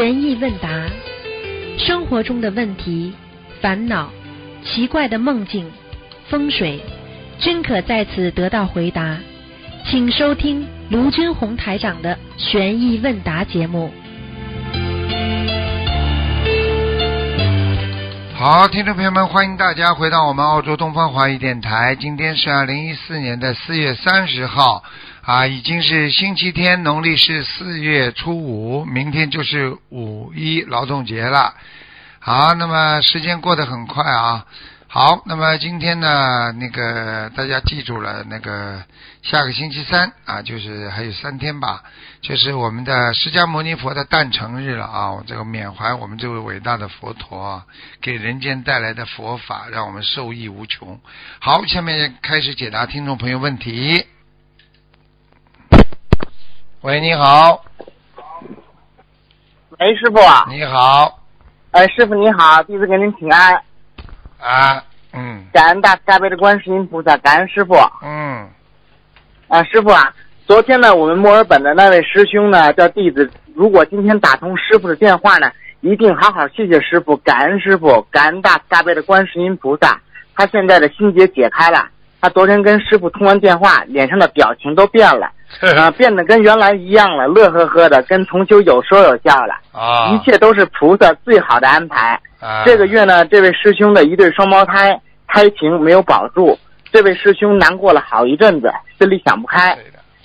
悬疑问答，生活中的问题、烦恼、奇怪的梦境、风水，均可在此得到回答。请收听卢军红台长的悬疑问答节目。好，听众朋友们，欢迎大家回到我们澳洲东方华语电台。今天是二零一四年的四月三十号，啊，已经是星期天，农历是四月初五，明天就是五一劳动节了。好，那么时间过得很快啊。好，那么今天呢，那个大家记住了，那个下个星期三啊，就是还有三天吧，就是我们的释迦牟尼佛的诞辰日了啊！这个缅怀我们这位伟大的佛陀，给人间带来的佛法，让我们受益无穷。好，下面开始解答听众朋友问题。喂，你好，喂，师傅啊，你好，哎，师傅你好，弟子给您请安，啊，嗯。感恩大慈大悲的观世音菩萨，感恩师傅。嗯，啊，师傅啊，昨天呢，我们墨尔本的那位师兄呢，叫弟子，如果今天打通师傅的电话呢，一定好好谢谢师傅，感恩师傅，感恩大慈大悲的观世音菩萨。他现在的心结解开了，他昨天跟师傅通完电话，脸上的表情都变了，啊，变得跟原来一样了，乐呵呵的，跟同修有说有笑的，啊，一切都是菩萨最好的安排。啊。这个月呢，这位师兄的一对双胞胎胎情没有保住，这位师兄难过了好一阵子，心里想不开，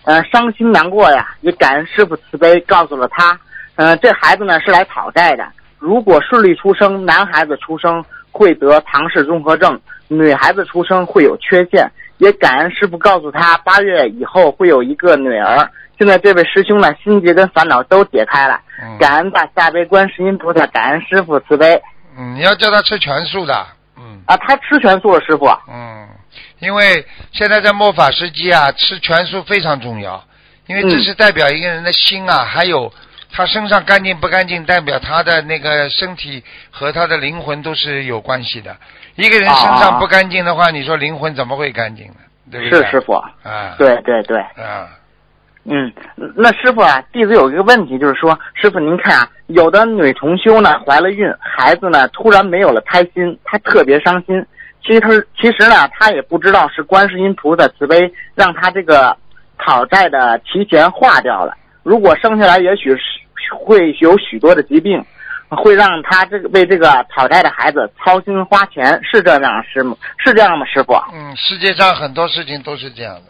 呃，伤心难过呀，也感恩师傅慈悲，告诉了他，呃，这孩子呢是来讨债的，如果顺利出生，男孩子出生会得唐氏综合症，女孩子出生会有缺陷，也感恩师傅告诉他，八月以后会有一个女儿。现在这位师兄呢，心结跟烦恼都解开了，嗯感恩大慈大悲观世音菩萨，感恩师傅慈悲。嗯，你要叫他吃全素的，嗯。啊，他吃全素了，师傅。嗯，因为现在在末法时期啊，吃全素非常重要，因为这嗯是代表一个人的心啊，还有他身上干净不干净，代表他的那个身体和他的灵魂都是有关系的。一个人身上不干净的话，你说灵魂怎么会干净呢？对不对？是师傅。啊，对对对，啊，嗯，那师傅啊，弟子有一个问题，就是说，师傅您看啊，有的女同修呢怀了孕，孩子呢突然没有了胎心，她特别伤心。其实她其实呢，她也不知道是观世音菩萨慈悲让她这个讨债的提前化掉了。如果生下来，也许是会有许多的疾病，会让他这个为这个讨债的孩子操心花钱，是这样师吗？是这样吗，师傅？嗯，世界上很多事情都是这样的。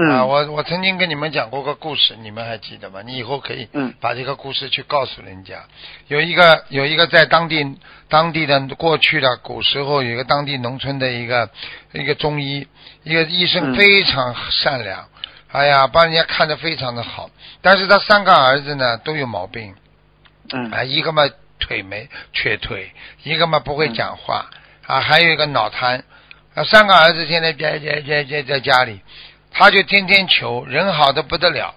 嗯，啊，我我曾经跟你们讲过个故事，你们还记得吗？你以后可以嗯把这个故事去告诉人家。有一个有一个在当地当地的过去的古时候，有一个当地农村的一个一个中医，一个医生嗯非常善良，哎呀，帮人家看得非常的好。但是他三个儿子呢都有毛病，嗯。啊，一个嘛腿没瘸腿，一个嘛不会讲话，啊，还有一个脑瘫，啊，三个儿子现在在在在在在家里，他就天天求，人好的不得了，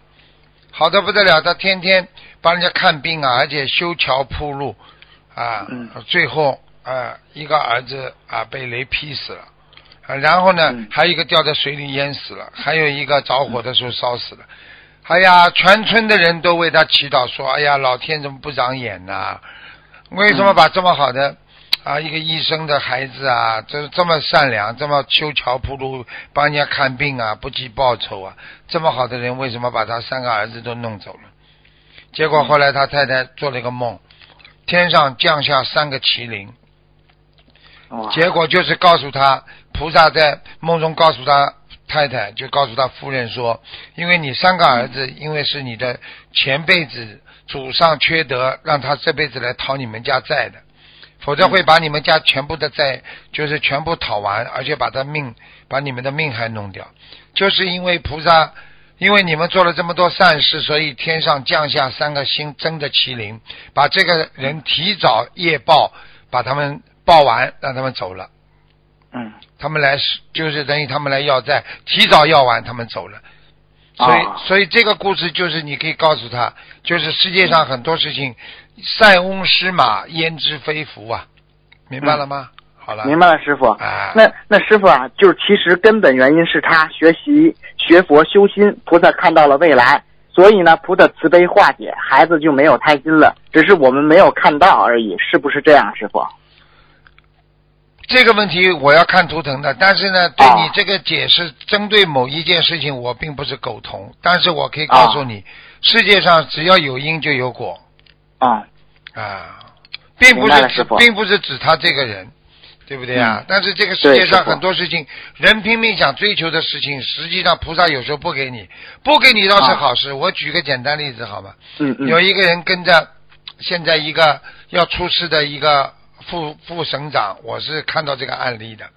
好的不得了，他天天帮人家看病啊，而且修桥铺路，啊，嗯。最后啊，一个儿子啊被雷劈死了。啊，然后呢，嗯。还有一个掉在水里淹死了，还有一个着火的时候烧死了。哎呀，全村的人都为他祈祷，说：“哎呀，老天怎么不长眼呐、为什么把这么好的啊一个医生的孩子啊，这这么善良，这么修桥铺路，帮人家看病啊，不计报酬啊，这么好的人，为什么把他三个儿子都弄走了？”结果后来他太太做了一个梦，天上降下三个麒麟，结果就是告诉他，菩萨在梦中告诉他太太，就告诉他夫人说，因为你三个儿子，因为是你的前辈子祖上缺德，让他这辈子来讨你们家债的，否则会把你们家全部的债，就是全部讨完，而且把他命，把你们的命还弄掉，就是因为菩萨。因为你们做了这么多善事，所以天上降下三个星真的麒麟，把这个人提早夜报，把他们报完，让他们走了。嗯他们来是就是等于他们来要债，提早要完，他们走了。所以，啊所以这个故事就是你可以告诉他，就是世界上很多事情，塞翁失马焉知非福啊，明白了吗？好了，明白了，师傅。啊，那那师傅啊，就是其实根本原因是他学习学佛修心，菩萨看到了未来，所以呢，菩萨慈悲化解，孩子就没有胎心了，只是我们没有看到而已，是不是这样，师傅？这个问题我要看图腾的，但是呢，对啊。你这个解释，针对某一件事情，我并不是苟同，但是我可以告诉你，世界上只要有因就有果。啊、啊，并不是并不是指他这个人，对不对啊？嗯。但是这个世界上很多事情，人拼命想追求的事情，实际上菩萨有时候不给你，不给你倒是啊。好事。我举个简单例子好吗？嗯嗯，有一个人跟着现在一个要出事的一个副副省长，我是看到这个案例的，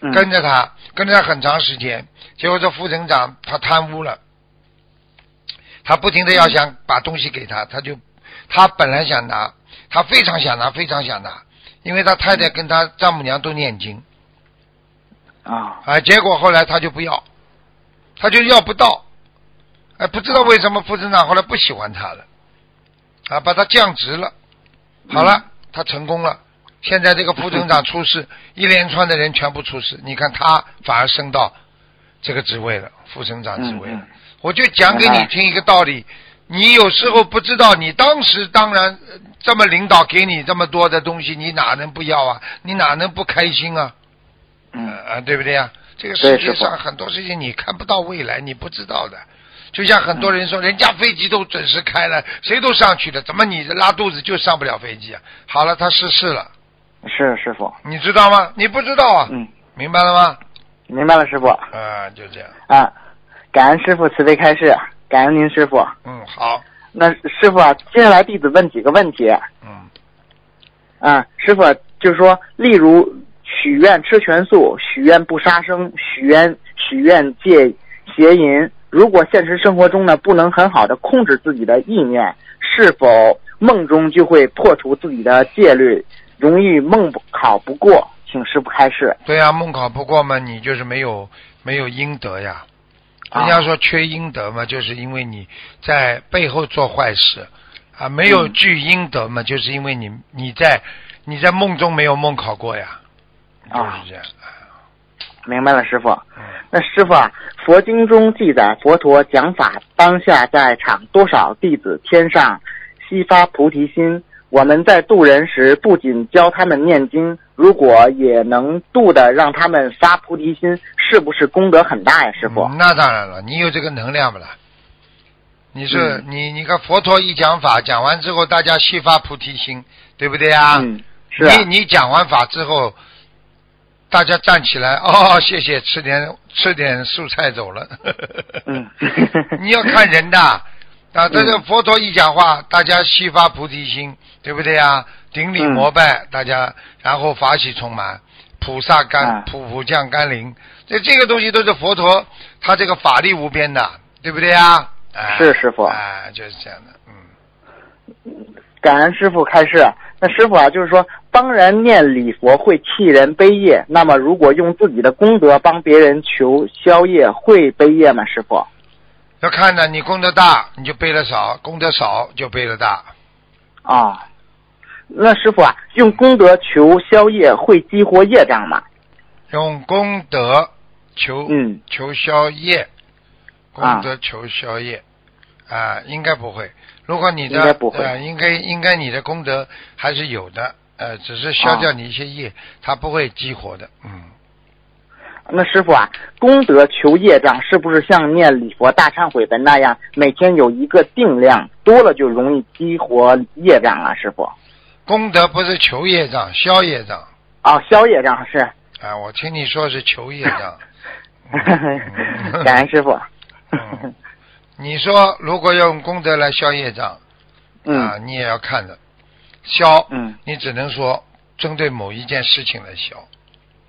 嗯。跟着他跟着他很长时间，结果这副省长他贪污了，他不停的要想把东西给他，他就他本来想拿，他非常想拿，非常想拿，因为他太太跟他丈母娘都念经。啊。啊，结果后来他就不要，他就要不到，哎，不知道为什么副省长后来不喜欢他了，啊，把他降职了，好了，他成功了。现在这个副省长出事，一连串的人全部出事，你看他反而升到这个职位了，副省长职位了。我就讲给你听一个道理，你有时候不知道，你当时当然呃这么领导给你这么多的东西，你哪能不要啊？你哪能不开心啊？嗯啊，对不对呀？这个世界上很多事情你看不到未来，你不知道的。就像很多人说，人家飞机都准时开了，谁都上去了，怎么你拉肚子就上不了飞机啊？好了，他失事了，是师傅，你知道吗？你不知道啊，嗯，明白了吗？明白了，师傅啊，就这样，啊，感恩师傅慈悲开示，感恩您师傅。嗯，好，那师傅啊，接下来弟子问几个问题。嗯，啊，师傅就是说，例如许愿吃全素，许愿不杀生，许愿许愿戒邪淫。如果现实生活中呢不能很好的控制自己的意念，是否梦中就会破除自己的戒律，容易梦考不过？请师傅开示。对呀、梦考不过嘛，你就是没有没有阴德呀。啊人家说缺阴德嘛，就是因为你在背后做坏事啊，没有嗯聚阴德嘛，就是因为你你在你在梦中没有梦考过呀，就是啊这样。明白了，师傅。嗯，那师傅啊，佛经中记载，佛陀讲法当下在场，多少弟子天上悉发菩提心。我们在渡人时，不仅教他们念经，如果也能渡的让他们发菩提心，是不是功德很大呀，师傅？嗯那当然了，你有这个能量不啦？你是、嗯你你看佛陀一讲法，讲完之后大家悉发菩提心，对不对啊？嗯，是啊，你你讲完法之后，大家站起来，哦，谢谢，吃点吃点素菜走了。嗯 你要看人的啊，这个嗯佛陀一讲话，大家悉发菩提心，对不对啊？顶礼嗯膜拜，大家然后法喜充满，菩萨甘啊普普降甘霖，这这个东西都是佛陀他这个法力无边的，对不对啊？哎是师傅哎，就是这样的，嗯。感恩师傅开示。那师傅啊，就是说，帮人念礼佛会替人背业，那么如果用自己的功德帮别人求消业，会背业吗？师傅？要看呢，你功德大，你就背的少；功德少就背的大。啊，那师傅啊，用功德求消业会激活业障吗？用功德求、嗯求消业，功啊德求消业啊，应该不会。如果你的应该不会呃，应该应该你的功德还是有的，呃，只是消掉你一些业，它不会激活的。嗯，那师傅啊，功德求业障是不是像念礼佛大忏悔文那样，每天有一个定量，多了就容易激活业障啊？师傅？功德不是求业障，消业障哦，消业障是。啊！我听你说是求业障。感恩师傅。嗯你说如果用功德来消业障，啊，嗯你也要看的，消，嗯你只能说针对某一件事情来消，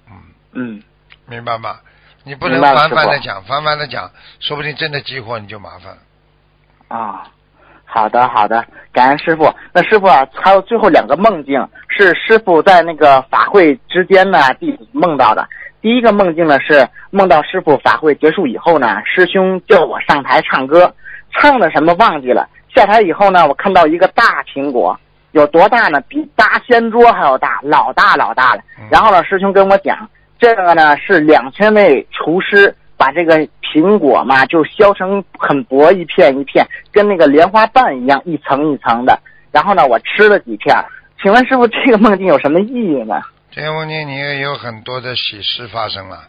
嗯，嗯，明白吗？你不能明白了泛泛的讲，泛泛的讲，说不定真的激活你就麻烦了。啊，好的好的，感恩师傅。那师傅啊，还有最后两个梦境是师傅在那个法会之间呢，弟子梦到的。第一个梦境呢是梦到师傅法会结束以后呢，师兄叫我上台唱歌，唱的什么忘记了。下台以后呢，我看到一个大苹果，有多大呢？比八仙桌还要大，老大老大了嗯。然后呢，师兄跟我讲，这个呢是两千位厨师把这个苹果嘛就削成很薄一片一片，跟那个莲花瓣一样一层一层的。然后呢，我吃了几片。请问师傅，这个梦境有什么意义呢？这个梦境你也有很多的喜事发生了，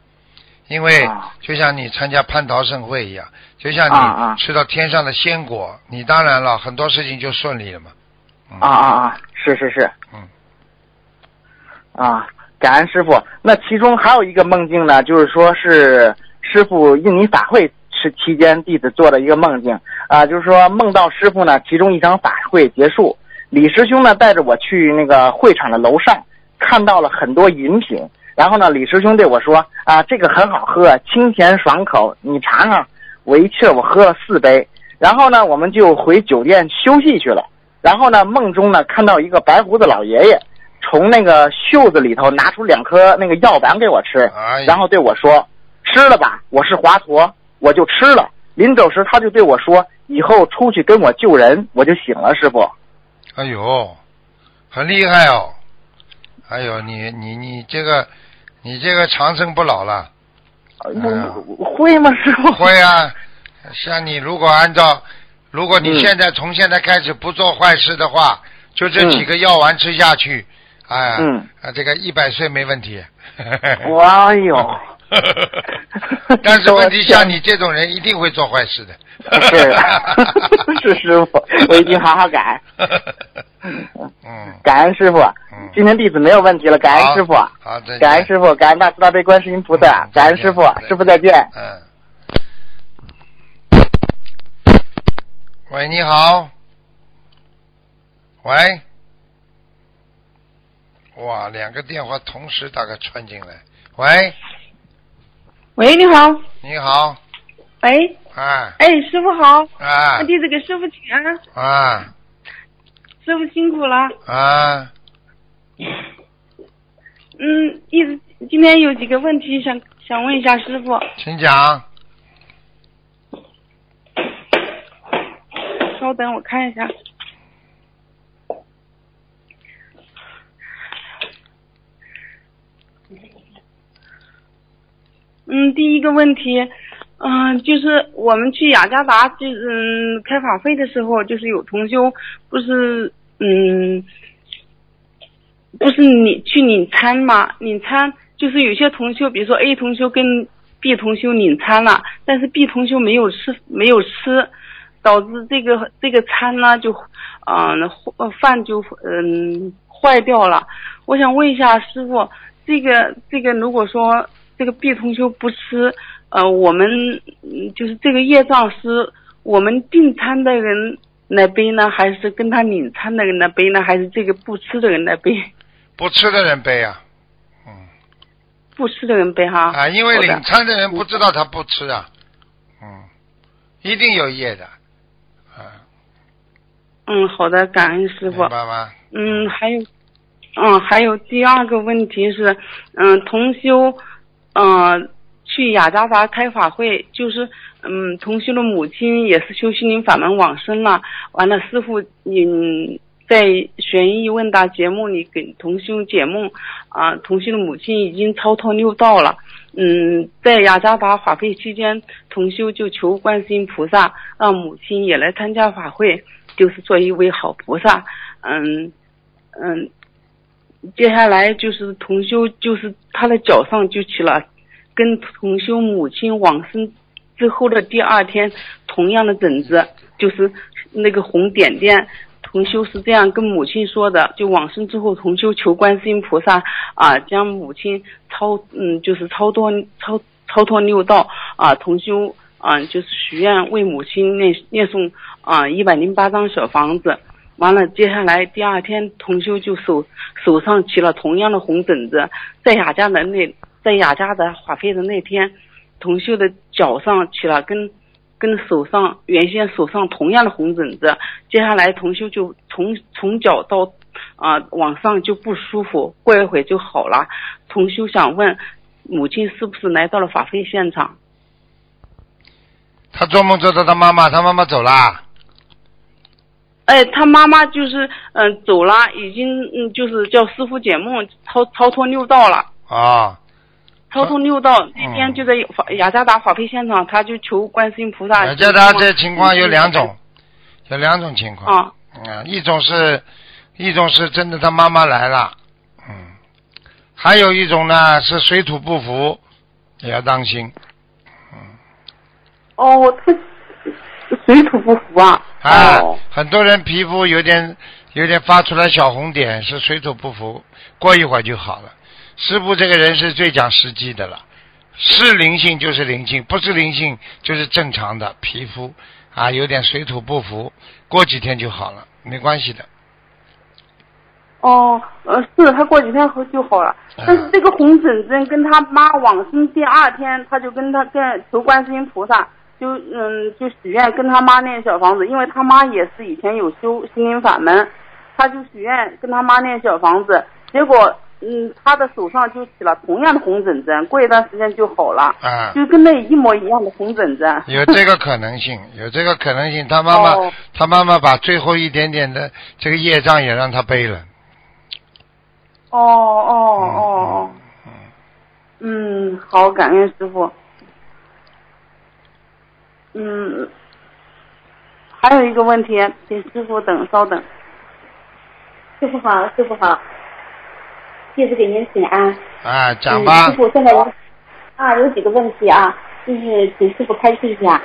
因为啊就像你参加蟠桃盛会一样，就像你吃到天上的鲜果，你当然了很多事情就顺利了嘛。嗯啊啊啊！是是是嗯，啊，感恩师傅。那其中还有一个梦境呢，就是说是师傅印尼法会是期间弟子做的一个梦境啊，就是说梦到师傅呢，其中一场法会结束，李师兄呢带着我去那个会场的楼上，看到了很多饮品。然后呢，李师兄对我说：“啊，这个很好喝，清甜爽口，你尝尝。”我一气我喝了四杯，然后呢，我们就回酒店休息去了。然后呢，梦中呢看到一个白胡子老爷爷从那个袖子里头拿出两颗那个药丸给我吃，哎然后对我说：“吃了吧，我是华佗。”我就吃了。临走时，他就对我说：“以后出去跟我救人。”我就醒了，师傅。哎呦，很厉害哦！哎呦，你你你这个，你这个长生不老了。会吗，师傅？会啊，像你如果按照，如果你嗯现在从现在开始不做坏事的话，就这几个药丸吃下去，哎，嗯啊，这个一百岁没问题。哇哎呦，但是问题像你这种人一定会做坏事的。是 是师傅，我一定好好改。嗯，感恩师傅嗯，今天弟子没有问题了，感恩师傅，好，好，再。感恩师傅，感恩大慈大悲观世音菩萨嗯，感恩师傅，师傅再见。嗯。喂，你好。喂。哇，两个电话同时大概穿进来。喂，喂，你好，你好，喂，哎哎，师傅好，哎弟子给师傅请安，啊。师傅辛苦了。啊，嗯，弟子今天有几个问题想想问一下师傅，请讲。稍等我看一下。嗯，第一个问题，嗯、就是我们去雅加达，就嗯开法会的时候，就是有同修不是嗯，不是你去领餐嘛？领餐就是有些同修，比如说 A 同修跟 B 同修领餐了，但是 B 同修没有吃，没有吃，导致这个这个餐呢就嗯、呃饭就嗯坏掉了。我想问一下师傅，这个这个如果说这个 B 同修不吃，呃，我们嗯就是这个业障是我们订餐的人来背呢，还是跟他领餐的人来背呢，还是这个不吃的人来背？不吃的人背啊，嗯不吃的人背哈。啊，因为领餐的人不知道他不吃啊，嗯，一定有业的，啊，嗯，好的，感恩师傅明。白吗？嗯，还有，嗯，还有第二个问题是，嗯，同修，嗯、去雅加达开法会，就是，嗯，同修的母亲也是修心灵法门往生了，完了，师傅，嗯，在悬疑问答节目里给同修解梦，啊、同修的母亲已经超脱六道了。嗯，在雅加达法会期间，同修就求观世音菩萨让母亲也来参加法会，就是做一位好菩萨。嗯嗯，接下来就是同修，就是他的脚上就起了跟同修母亲往生之后的第二天同样的疹子，就是那个红点点。同修是这样跟母亲说的，就往生之后，同修求观世音菩萨啊，将母亲超嗯，就是超脱超超脱六道啊，同修啊，就是许愿为母亲念念诵啊一百零八张小房子。完了，接下来第二天，同修就手手上起了同样的红疹子，在雅家的那在雅家的法会的那天，同修的脚上起了跟跟手上原先手上同样的红疹子，接下来同修就从从脚到啊、往上就不舒服，过一会就好了。同修想问，母亲是不是来到了法会现场？他做梦做到他妈妈，他妈妈走啦。哎，他妈妈就是嗯、呃走了，已经嗯就是叫师傅解梦超超脱六道了。啊，超脱六道那天就在法雅加达法会现场，他就求观世音菩萨。雅加达这情况有两种，有两种情况。啊，嗯，一种是，一种是真的他妈妈来了，嗯，还有一种呢是水土不服，也要当心。嗯哦，他 水土不服啊。啊，哦很多人皮肤有点有点发出来小红点，是水土不服，过一会儿就好了。师傅这个人是最讲实际的了，是灵性就是灵性，不是灵性就是正常的皮肤啊，有点水土不服，过几天就好了，没关系的。哦，呃，是他过几天后就好了，嗯但是这个红疹疹跟他妈往生第二天，他就跟他跟求观世音菩萨，就嗯就许愿跟他妈念小房子，因为他妈也是以前有修心灵法门，他就许愿跟他妈念小房子，结果嗯他的手上就起了同样的红疹疹，过一段时间就好了，啊，就跟那一模一样的红疹疹。有这个可能性，有这个可能性。他妈妈，哦他妈妈把最后一点点的这个业障也让他背了。哦哦哦哦，嗯，好，感恩师傅。嗯，还有一个问题，请师傅等稍等。师傅好，师傅好，弟子给您请安。啊，讲嗯、吧师。傅现在有啊有几个问题啊，就是请师傅开示一下。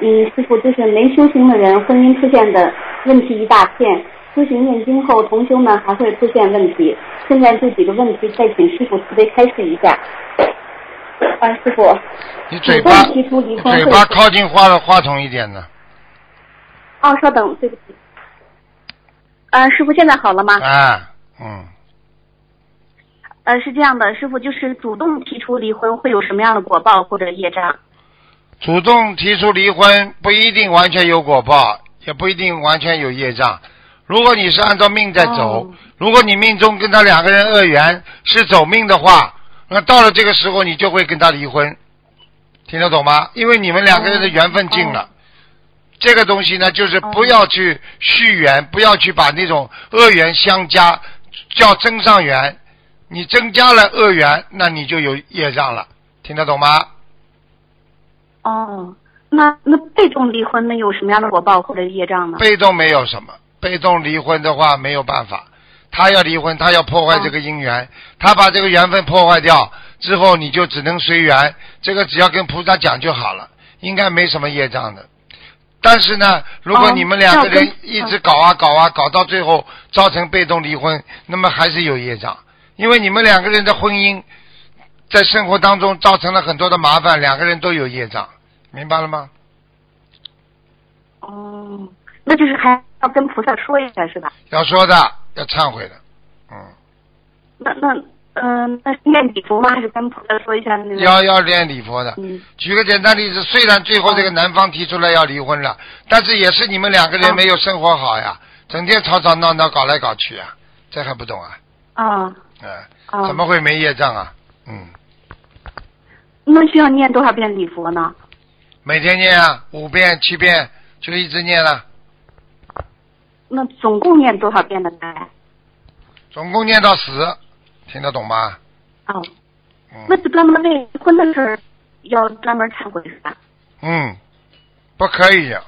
嗯，师傅就是没修行的人，婚姻出现的问题一大片。修行念经后，同修们还会出现问题。现在这几个问题，再请师傅慈悲开示一下。啊，师傅，你嘴巴，嘴巴靠近话的话筒一点呢。哦，稍等，对不起。呃，师傅现在好了吗？啊，嗯，呃，是这样的，师傅就是主动提出离婚会有什么样的果报或者业障？主动提出离婚不一定完全有果报，也不一定完全有业障。如果你是按照命在走，哦如果你命中跟他两个人恶缘是走命的话，那到了这个时候你就会跟他离婚，听得懂吗？因为你们两个人的缘分尽了。这个东西呢，就是不要去续缘，不要去把那种恶缘相加，叫增上缘。你增加了恶缘，那你就有业障了，听得懂吗？哦，那那被动离婚那有什么样的果报或者业障呢？被动没有什么，被动离婚的话没有办法，他要离婚，他要破坏这个姻缘，他把这个缘分破坏掉之后，你就只能随缘，这个只要跟菩萨讲就好了，应该没什么业障的。但是呢，如果哦你们两个人一直搞啊搞啊搞到最后造成被动离婚，那么还是有业障，因为你们两个人的婚姻在生活当中造成了很多的麻烦，两个人都有业障，明白了吗？哦，那就是还要跟菩萨说一下是吧？要说的，要忏悔的，嗯。那那嗯、呃，那是念礼佛吗？还是跟菩萨说一下那个？要要念礼佛的。嗯举个简单例子，虽然最后这个男方提出来要离婚了，但是也是你们两个人哦没有生活好呀，整天吵吵闹闹，搞来搞去啊，这还不懂啊？啊嗯，啊，怎么会没业障啊？嗯，那需要念多少遍礼佛呢？每天念啊，五遍七遍就一直念了，那总共念多少遍的大概？总共念到死，听得懂吗？哦，那嗯就专门为离婚的事儿要专门忏悔是吧？嗯，不可以呀，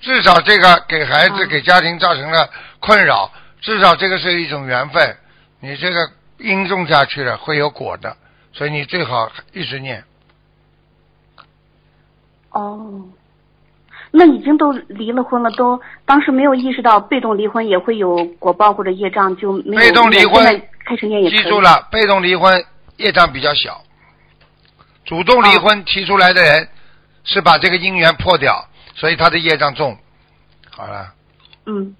至少这个给孩子、嗯给家庭造成了困扰，至少这个是一种缘分，你这个因种下去了会有果的，所以你最好一直念。哦，那已经都离了婚了，都当时没有意识到被动离婚也会有果报或者业障，就没有被动离婚现在开始念也记住了，被动离婚业障比较小，主动离婚提出来的人是把这个姻缘破掉，所以他的业障重。好了，嗯，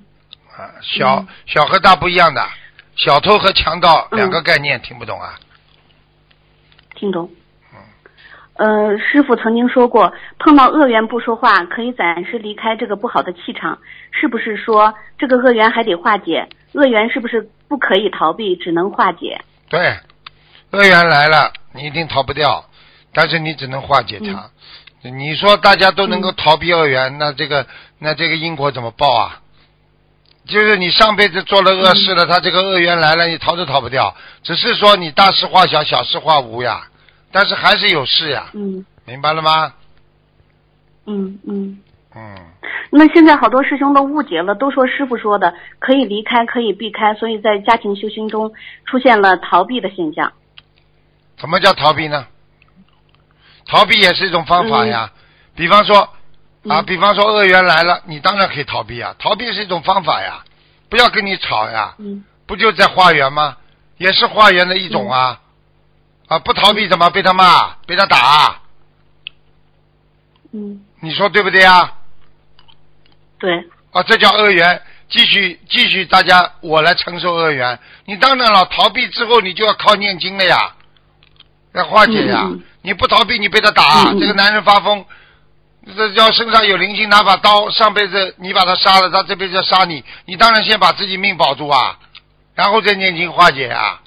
啊，小、嗯小和大不一样的，小偷和强盗嗯两个概念，听不懂啊？听懂。呃，师傅曾经说过，碰到恶缘不说话，可以暂时离开这个不好的气场。是不是说这个恶缘还得化解？恶缘是不是不可以逃避，只能化解？对，恶缘来了，你一定逃不掉，但是你只能化解它。你说大家都能够逃避恶缘，那这个那这个因果怎么报啊？就是你上辈子做了恶事了，他这个恶缘来了，你逃都逃不掉。只是说你大事化小，小事化无呀，但是还是有事呀，嗯明白了吗？嗯嗯。嗯，那现在好多师兄都误解了，都说师傅说的可以离开，可以避开，所以在家庭修行中出现了逃避的现象。什么叫逃避呢？逃避也是一种方法呀。比方说啊，嗯比方说恶缘来了，你当然可以逃避啊，逃避是一种方法呀，不要跟你吵呀，嗯不就在化缘吗？也是化缘的一种啊。啊，不逃避怎么？被他骂，被他打？嗯，你说对不对啊？对，啊，这叫恶缘，继续继续，大家我来承受恶缘。你当然了，逃避之后你就要靠念经了呀，要化解呀。你不逃避，你被他打，这个男人发疯，这要身上有灵性，拿把刀，上辈子你把他杀了，他这辈子要杀你，你当然先把自己命保住啊，然后再念经化解啊，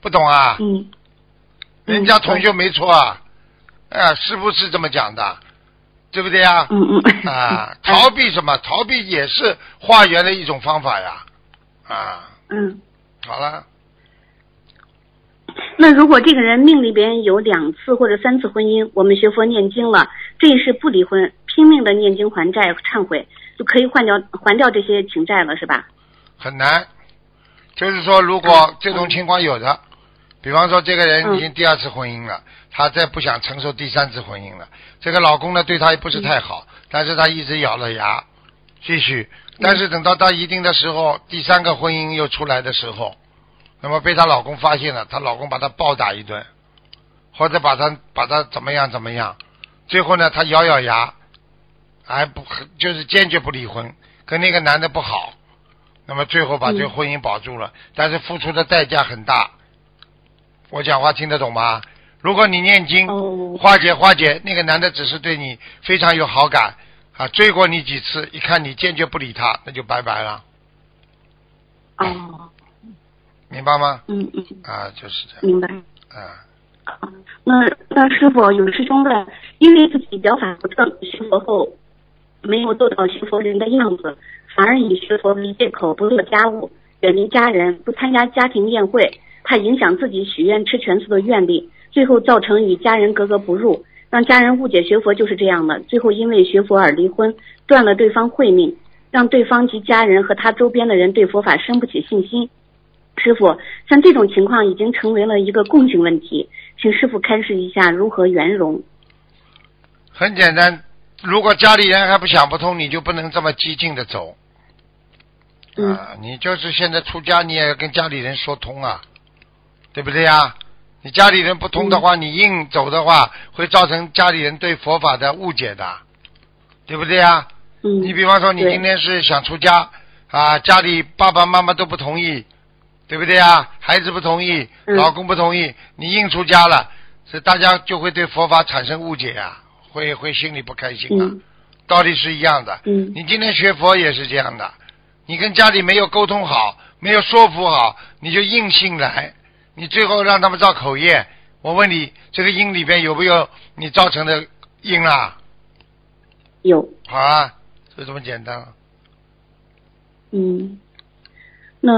不懂啊？嗯人家同学没错啊，啊、师傅是这么讲的，对不对呀？嗯嗯啊，逃避什么？逃避也是化缘的一种方法呀。啊，嗯。好了，那如果这个人命里边有两次或者三次婚姻，我们学佛念经了，这一世不离婚，拼命的念经还债忏悔，就可以换掉还掉这些情债了，是吧？很难。就是说，如果这种情况有的，比方说这个人已经第二次婚姻了，她再不想承受第三次婚姻了，这个老公呢对她也不是太好，但是她一直咬着牙继续，但是等到他一定的时候，第三个婚姻又出来的时候，那么被她老公发现了，她老公把她暴打一顿，或者把她把她怎么样怎么样，最后呢，她咬咬牙，还不就是坚决不离婚，跟那个男的不好，那么最后把这个婚姻保住了，但是付出的代价很大。我讲话听得懂吗？如果你念经哦化解化解，那个男的只是对你非常有好感啊，追过你几次，一看你坚决不理他，那就拜拜了，哦，明白吗？嗯嗯，啊，就是这样明白。啊。那那师傅有师兄问，因为自己表法不正，学佛后没有做到学佛人的样子，反而以学佛为借口不做家务，远离家人，不参加家庭宴会，怕影响自己许愿吃全素的愿力，最后造成与家人格格不入，让家人误解学佛就是这样的，最后因为学佛而离婚，断了对方慧命，让对方及家人和他周边的人对佛法生不起信心。师傅，像这种情况已经成为了一个共性问题，请师傅开示一下如何圆融。很简单，如果家里人还不想不通，你就不能这么激进的走。嗯啊，你就是现在出家，你也要跟家里人说通啊，对不对呀？你家里人不通的话，你硬走的话，会造成家里人对佛法的误解的，对不对呀？嗯，你比方说，你今天是想出家啊，家里爸爸妈妈都不同意，对不对呀？孩子不同意，嗯老公不同意，你硬出家了，所以大家就会对佛法产生误解啊，会会心里不开心啊。嗯道理是一样的。嗯你今天学佛也是这样的，你跟家里没有沟通好，没有说服好，你就硬性来，你最后让他们造口业。我问你，这个因里边有没有你造成的因啊？有，好啊，就这么简单。嗯，那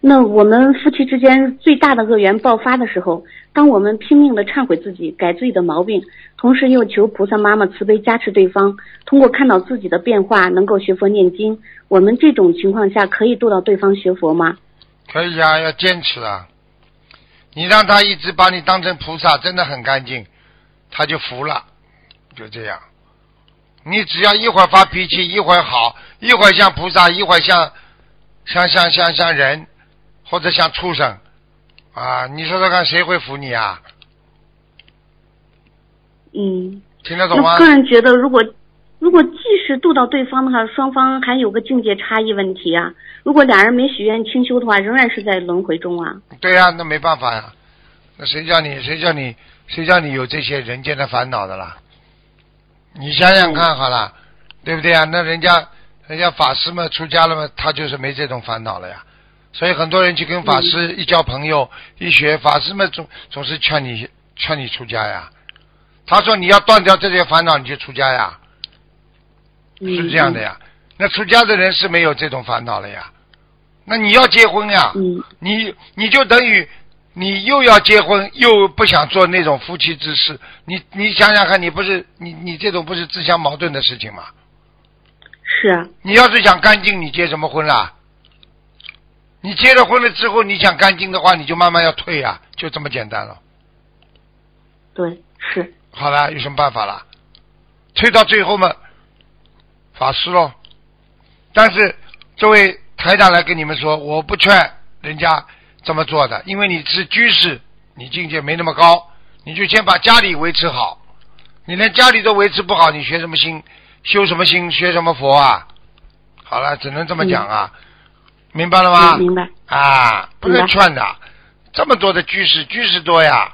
那我们夫妻之间最大的恶缘爆发的时候，当我们拼命的忏悔自己，改自己的毛病，同时又求菩萨妈妈慈悲加持对方，通过看到自己的变化，能够学佛念经，我们这种情况下可以度到对方学佛吗？可以啊，要坚持啊！你让他一直把你当成菩萨，真的很干净，他就服了，就这样。你只要一会儿发脾气，一会儿好，一会儿像菩萨，一会儿像像像像像人，或者像畜生，啊！你说说看，谁会服你啊？嗯，听得懂吗我？个人觉得，如果如果即使渡到对方的话，双方还有个境界差异问题啊。如果俩人没许愿清修的话，仍然是在轮回中啊。对呀、那没办法呀。那谁叫你谁叫你谁叫你有这些人间的烦恼的啦？你想想看好了，对不对啊？那人家人家法师们出家了嘛，他就是没这种烦恼了呀。所以很多人去跟法师一交朋友，一学法师们总总是劝你劝你出家呀。他说你要断掉这些烦恼，你就出家呀，是这样的呀。那出家的人是没有这种烦恼了呀。那你要结婚呀，嗯你你就等于你又要结婚，又不想做那种夫妻之事，你你想想看，你不是你你这种不是自相矛盾的事情吗？是啊，你要是想干净，你结什么婚啦？你结了婚了之后，你想干净的话，你就慢慢要退呀、就这么简单了。对，是，好了，有什么办法了？退到最后嘛，法师喽。但是这位台长来跟你们说，我不劝人家这么做的，因为你是居士，你境界没那么高，你就先把家里维持好。你连家里都维持不好，你学什么心，修什么心，学什么佛啊？好了，只能这么讲啊，明白了吗？嗯明白，啊，不能劝的，这么多的居士，居士多呀，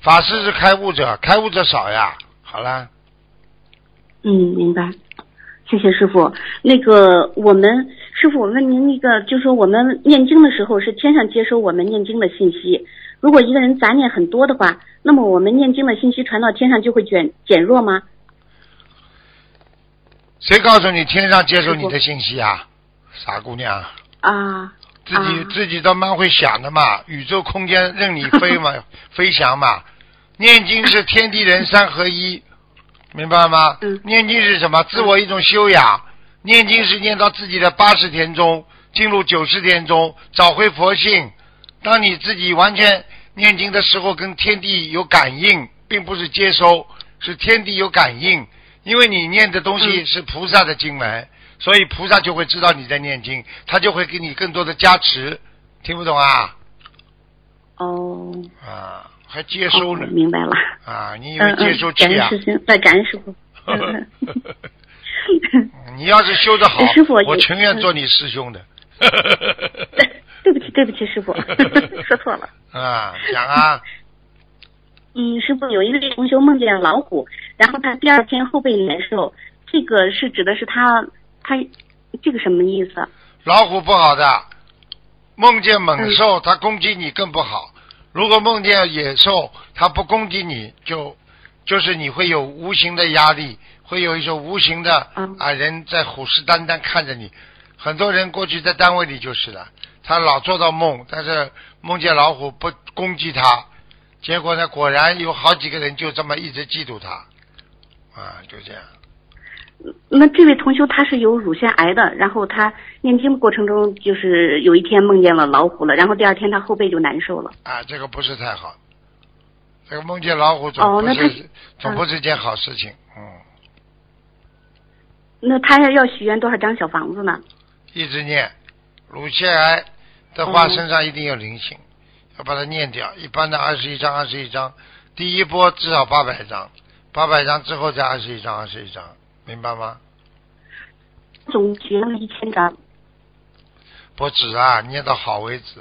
法师是开悟者，开悟者少呀。好了，嗯，明白。谢谢师傅。那个，我们师傅，我问您那个，就说我们念经的时候是天上接收我们念经的信息。如果一个人杂念很多的话，那么我们念经的信息传到天上就会减减弱吗？谁告诉你天上接收你的信息啊？傻姑娘，啊，自己、啊自己都蛮会想的嘛，宇宙空间任你飞嘛，飞翔嘛。念经是天地人三合一，明白吗？嗯念经是什么？自我一种修养。念经是念到自己的八十天中，进入九十天中，找回佛性。当你自己完全念经的时候，跟天地有感应，并不是接收，是天地有感应。因为你念的东西嗯是菩萨的经文，所以菩萨就会知道你在念经，他就会给你更多的加持。听不懂啊？哦，啊，还接收哦、明白了。啊？你以嗯为接收嗯，感？恩师兄，呃，感恩师傅。你要是修得好哎师傅，我情愿做你师兄的。对不起，对不起，师傅，说错了。啊，讲啊，嗯，师傅有一个同学梦见老虎，然后他第二天后背难受，这个是指的是他他这个什么意思？老虎不好的，梦见嗯猛兽，它攻击你更不好。如果梦见野兽，它不攻击你，就就是你会有无形的压力，会有一种无形的嗯啊人在虎视眈眈看着你。很多人过去在单位里就是的，他老做到梦，但是梦见老虎不攻击他，结果呢，果然有好几个人就这么一直嫉妒他，啊，就这样。那这位同修他是有乳腺癌的，然后他念经的过程中，就是有一天梦见了老虎了，然后第二天他后背就难受了。啊，这个不是太好。这个梦见老虎总不是、总不是件好事情，嗯，那他要要许愿多少张小房子呢？一直念。乳腺癌的话，哦身上一定有灵性，要把它念掉。一般的二十一张，二十一张，第一波至少八百张，八百张之后再二十一张，二十一张，明白吗？总结了一千张。不止啊，念到好为止。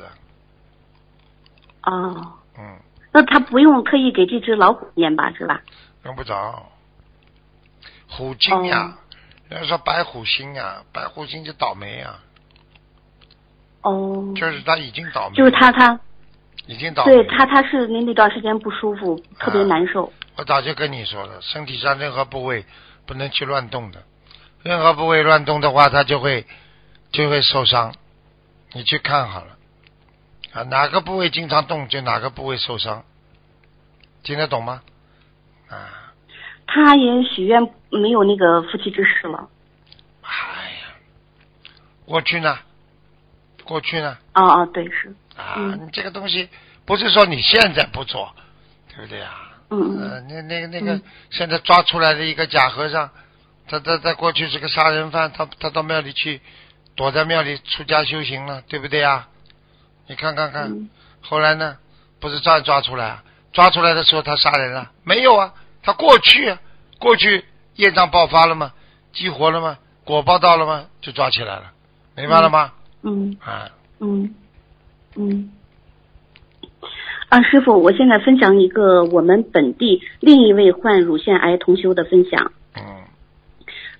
哦，嗯，那他不用特意给这只老虎念吧，是吧？用不着。虎精呀、哦人家说白虎星呀、白虎星就倒霉呀、哦，就是他已经倒霉，就是他他已经倒霉。对他他是那那段时间不舒服，特别难受。我早就跟你说了，身体上任何部位不能去乱动的，任何部位乱动的话，它就会就会受伤。你去看好了，啊，哪个部位经常动，就哪个部位受伤，听得懂吗？啊，他也许愿没有那个夫妻之事了。哎呀，过去呢，过去呢，啊啊，对是，啊，嗯你这个东西不是说你现在不做，对不对啊？嗯嗯呃，那那个那个，嗯现在抓出来的一个假和尚，他他他过去是个杀人犯，他他到庙里去，躲在庙里出家修行了，对不对啊？你看看看，嗯后来呢，不是照样抓出来啊？抓出来的时候他杀人了没有啊？他过去啊，过去业障爆发了吗？激活了吗？果报到了吗？就抓起来了，明白了吗？嗯啊，嗯嗯。啊，师傅，我现在分享一个我们本地另一位患乳腺癌同修的分享。嗯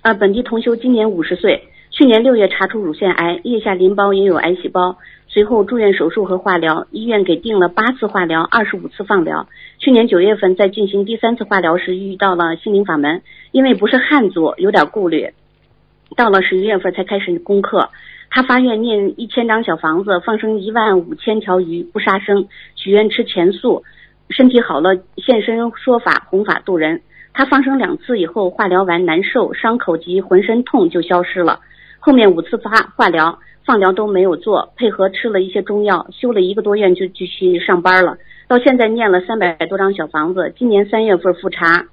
啊，本地同修今年五十岁，去年六月查出乳腺癌，腋下淋巴也有癌细胞，随后住院手术和化疗，医院给定了八次化疗，二十五次放疗。去年九月份在进行第三次化疗时遇到了心灵法门，因为不是汉族，有点顾虑。到了十一月份才开始功课。他发愿念一千张小房子，放生一万五千条鱼，不杀生，许愿吃全素，身体好了现身说法，弘法度人。他放生两次以后，化疗完难受，伤口及浑身痛就消失了。后面五次发化疗、放疗都没有做，配合吃了一些中药，休了一个多月就继续上班了。到现在念了三百多张小房子，今年三月份复查，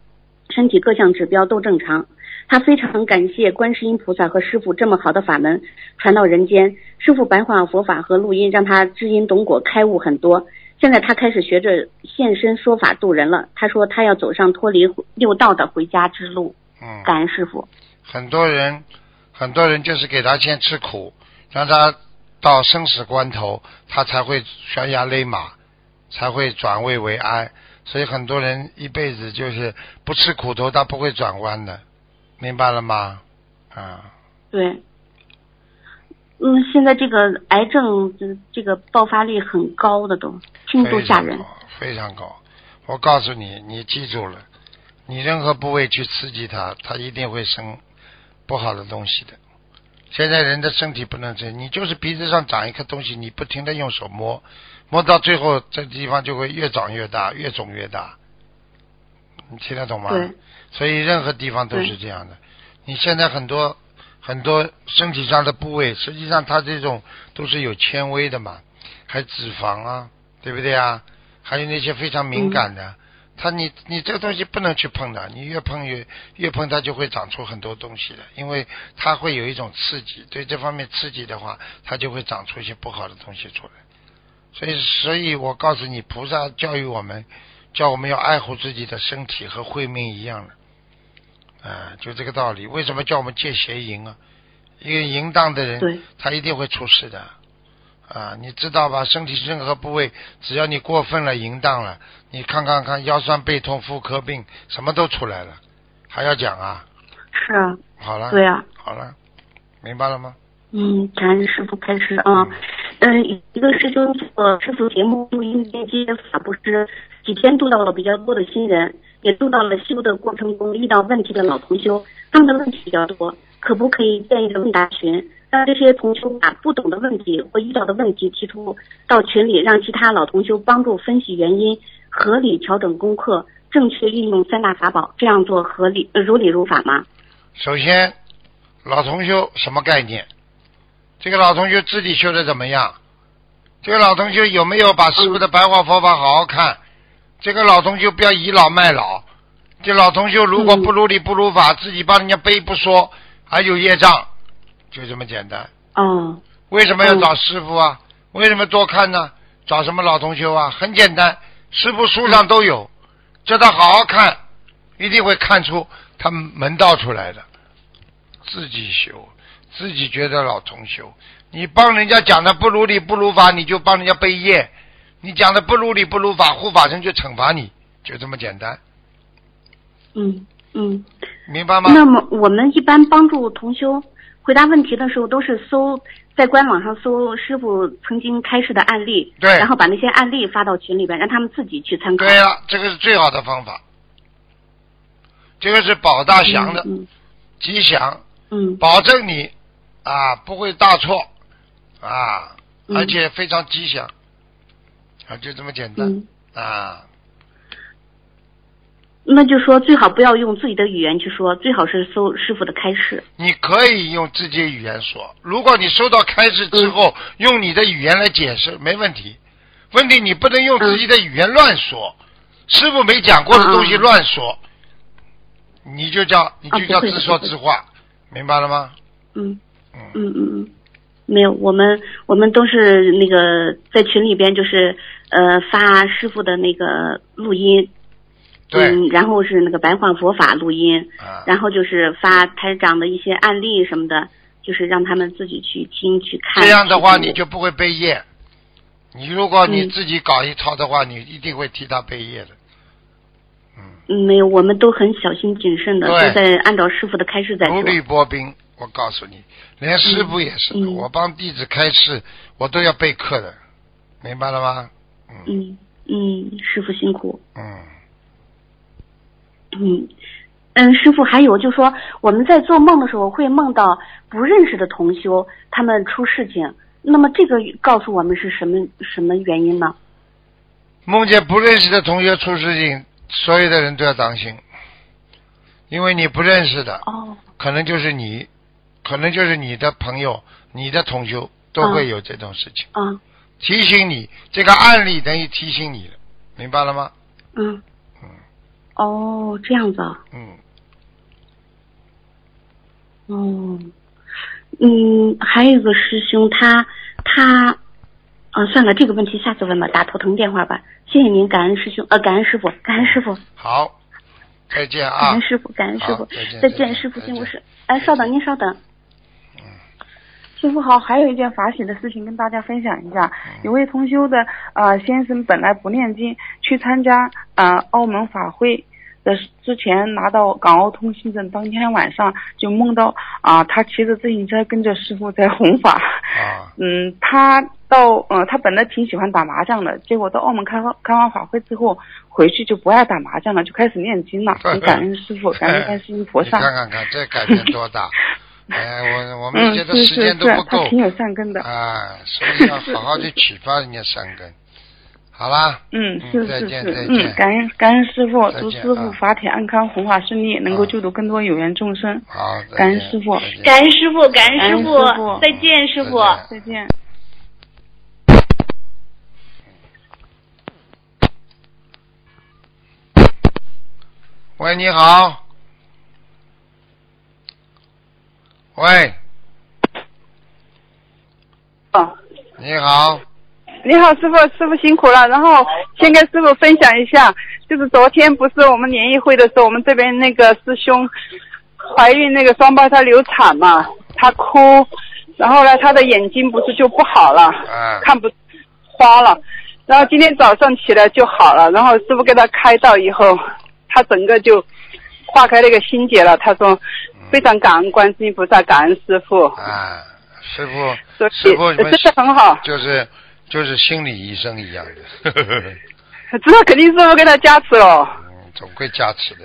身体各项指标都正常。他非常感谢观世音菩萨和师傅这么好的法门传到人间，师傅白话佛法和录音让他知因懂果开悟很多。现在他开始学着现身说法度人了。他说他要走上脱离六道的回家之路。嗯，感恩师傅。很多人，很多人就是给他先吃苦，让他到生死关头，他才会悬崖勒马，才会转危为安。所以很多人一辈子就是不吃苦头，他不会转弯的。明白了吗？啊，对，嗯，现在这个癌症这这个爆发力很高的都，轻度吓人，非常高。我告诉你，你记住了，你任何部位去刺激它，它一定会生不好的东西的。现在人的身体不能这样，你就是鼻子上长一颗东西，你不停的用手摸，摸到最后这地方就会越长越大，越肿越大。你听得懂吗？对。所以任何地方都是这样的。你现在很多很多身体上的部位，实际上它这种都是有纤维的嘛，还脂肪啊，对不对啊？还有那些非常敏感的，它你你这个东西不能去碰的，你越碰越越碰它就会长出很多东西的，因为它会有一种刺激，对这方面刺激的话，它就会长出一些不好的东西出来。所以，所以我告诉你，菩萨教育我们，叫我们要爱护自己的身体和慧命一样的。啊，就这个道理。为什么叫我们戒邪淫啊？一个淫荡的人，他一定会出事的。啊，你知道吧？身体任何部位，只要你过分了淫荡了，你看看看，腰酸背痛、妇科病，什么都出来了，还要讲啊？是啊。好了。对啊。好了，明白了吗？嗯，感恩师傅开始啊。嗯，一个师兄做师傅节目录音连接法布施，几天度到了比较多的新人。也度到了修的过程中遇到问题的老同修，他们的问题比较多，可不可以建一个问答群，让这些同修把不懂的问题或遇到的问题提出到群里，让其他老同修帮助分析原因，合理调整功课，正确运用三大法宝，这样做合理如理如法吗？首先，老同修什么概念？这个老同修自己修的怎么样？这个老同修有没有把师傅的白话佛法好好看？这个老同修不要倚老卖老，这老同修如果不如理不如法，自己帮人家背不说，还有业障，就这么简单。嗯。为什么要找师傅啊？为什么多看呢？找什么老同修啊？很简单，师傅书上都有，叫他好好看，一定会看出他门道出来的。自己修，自己觉得老同修，你帮人家讲的不如理不如法，你就帮人家背业。你讲的不如理不如法，护法神就惩罚你，就这么简单。嗯嗯，明白吗？那么我们一般帮助同修回答问题的时候，都是搜在官网上搜师傅曾经开示的案例，对，然后把那些案例发到群里边，让他们自己去参考。对了，这个是最好的方法，这个是保大祥的，吉祥，嗯，保证你啊不会大错啊，而且非常吉祥。啊，就这么简单啊！那就说最好不要用自己的语言去说，最好是搜师傅的开示。你可以用自己的语言说，如果你收到开示之后，用你的语言来解释，没问题。问题你不能用自己的语言乱说，师傅没讲过的东西乱说，你就叫你就叫自说自话，明白了吗？嗯嗯嗯嗯。没有，我们我们都是那个在群里边，就是呃发师傅的那个录音，嗯，然后是那个白话佛法录音，然后就是发台长的一些案例什么的，就是让他们自己去听去看。这样的话你就不会背业，你如果你自己搞一套的话，你一定会替他背业的。嗯，没有，我们都很小心谨慎的，都在按照师傅的开示在做。如履薄冰。我告诉你，连师傅也是的。我帮弟子开示，我都要备课的，明白了吗？嗯嗯，师傅辛苦。嗯嗯嗯，师傅，还有就是说我们在做梦的时候会梦到不认识的同修他们出事情，那么这个告诉我们是什么什么原因呢？梦见不认识的同学出事情，所有的人都要当心，因为你不认识的，哦，可能就是你，可能就是你的朋友、你的同修都会有这种事情。啊，提醒你，这个案例等于提醒你了，明白了吗？嗯，嗯哦，这样子啊，嗯，哦，嗯，还有一个师兄他他，啊，算了，这个问题下次问吧，打头疼电话吧。谢谢您，感恩师兄，呃，感恩师傅，感恩师傅，好，再见啊感啊恩。师傅，感恩师傅，再见师傅辛苦师。哎，稍等，您稍等。师傅好，还有一件法喜的事情跟大家分享一下。有位同修的呃先生本来不念经，去参加呃澳门法会的之前拿到港澳通行证，当天晚上就梦到啊、他骑着自行车跟着师傅在弘法。啊，嗯，他到呃他本来挺喜欢打麻将的，结果到澳门开完开完法会之后，回去就不爱打麻将了，就开始念经了。很感恩师傅，感恩观世音菩萨。看看看，这改变多大！哎，我我们嗯，觉得是时间是是，都不够他挺有善根的。啊，所以要好好去启发人家善根。好啦，嗯，嗯是是再见再是，见嗯，感恩感恩师傅，祝师傅啊法体安康，弘法顺利，能够啊救度更多有缘众生。好，感恩师傅感恩师傅，感恩师傅，再见，师傅。再见。喂，你好。喂，啊，你好，你好，师傅，师傅辛苦了。然后先跟师傅分享一下，就是昨天不是我们联谊会的时候，我们这边那个师兄怀孕那个双胞胎流产嘛，他哭，然后呢，他的眼睛不是就不好了，啊，看不花了。然后今天早上起来就好了，然后师傅给他开道以后，他整个就化开那个心结了。他说非常感恩观世音菩萨，感恩师傅，啊，师傅，师傅，你们真的很好。就是就是心理医生一样的，知道肯定是傅给他加持了。嗯，总会加持的。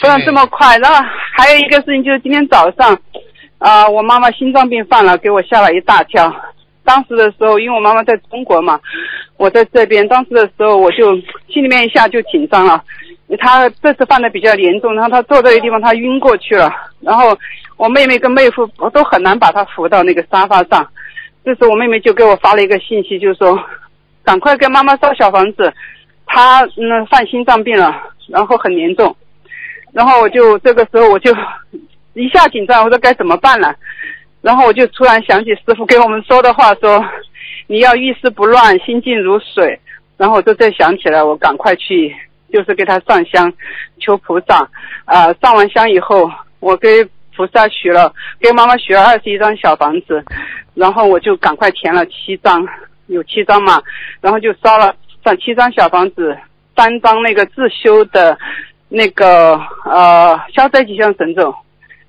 不然这么快。然后还有一个事情就是今天早上，啊、我妈妈心脏病犯了，给我吓了一大跳。当时的时候，因为我妈妈在中国嘛，我在这边，当时的时候我就心里面一下就紧张了。他这次犯的比较严重，然后他坐这个地方他晕过去了，然后我妹妹跟妹夫都很难把她扶到那个沙发上。这时候我妹妹就给我发了一个信息，就说赶快给妈妈烧小房子，她嗯犯心脏病了，然后很严重。然后我就这个时候我就一下紧张，我说该怎么办了？然后我就突然想起师傅给我们说的话，说你要遇事不乱，心静如水。然后我就再想起来，我赶快去，就是给他上香，求菩萨。啊、上完香以后，我给菩萨许了，给妈妈许了二十一张小房子，然后我就赶快填了七张，有七张嘛，然后就烧了上七张小房子，三张那个自修的那个呃消灾吉祥神咒，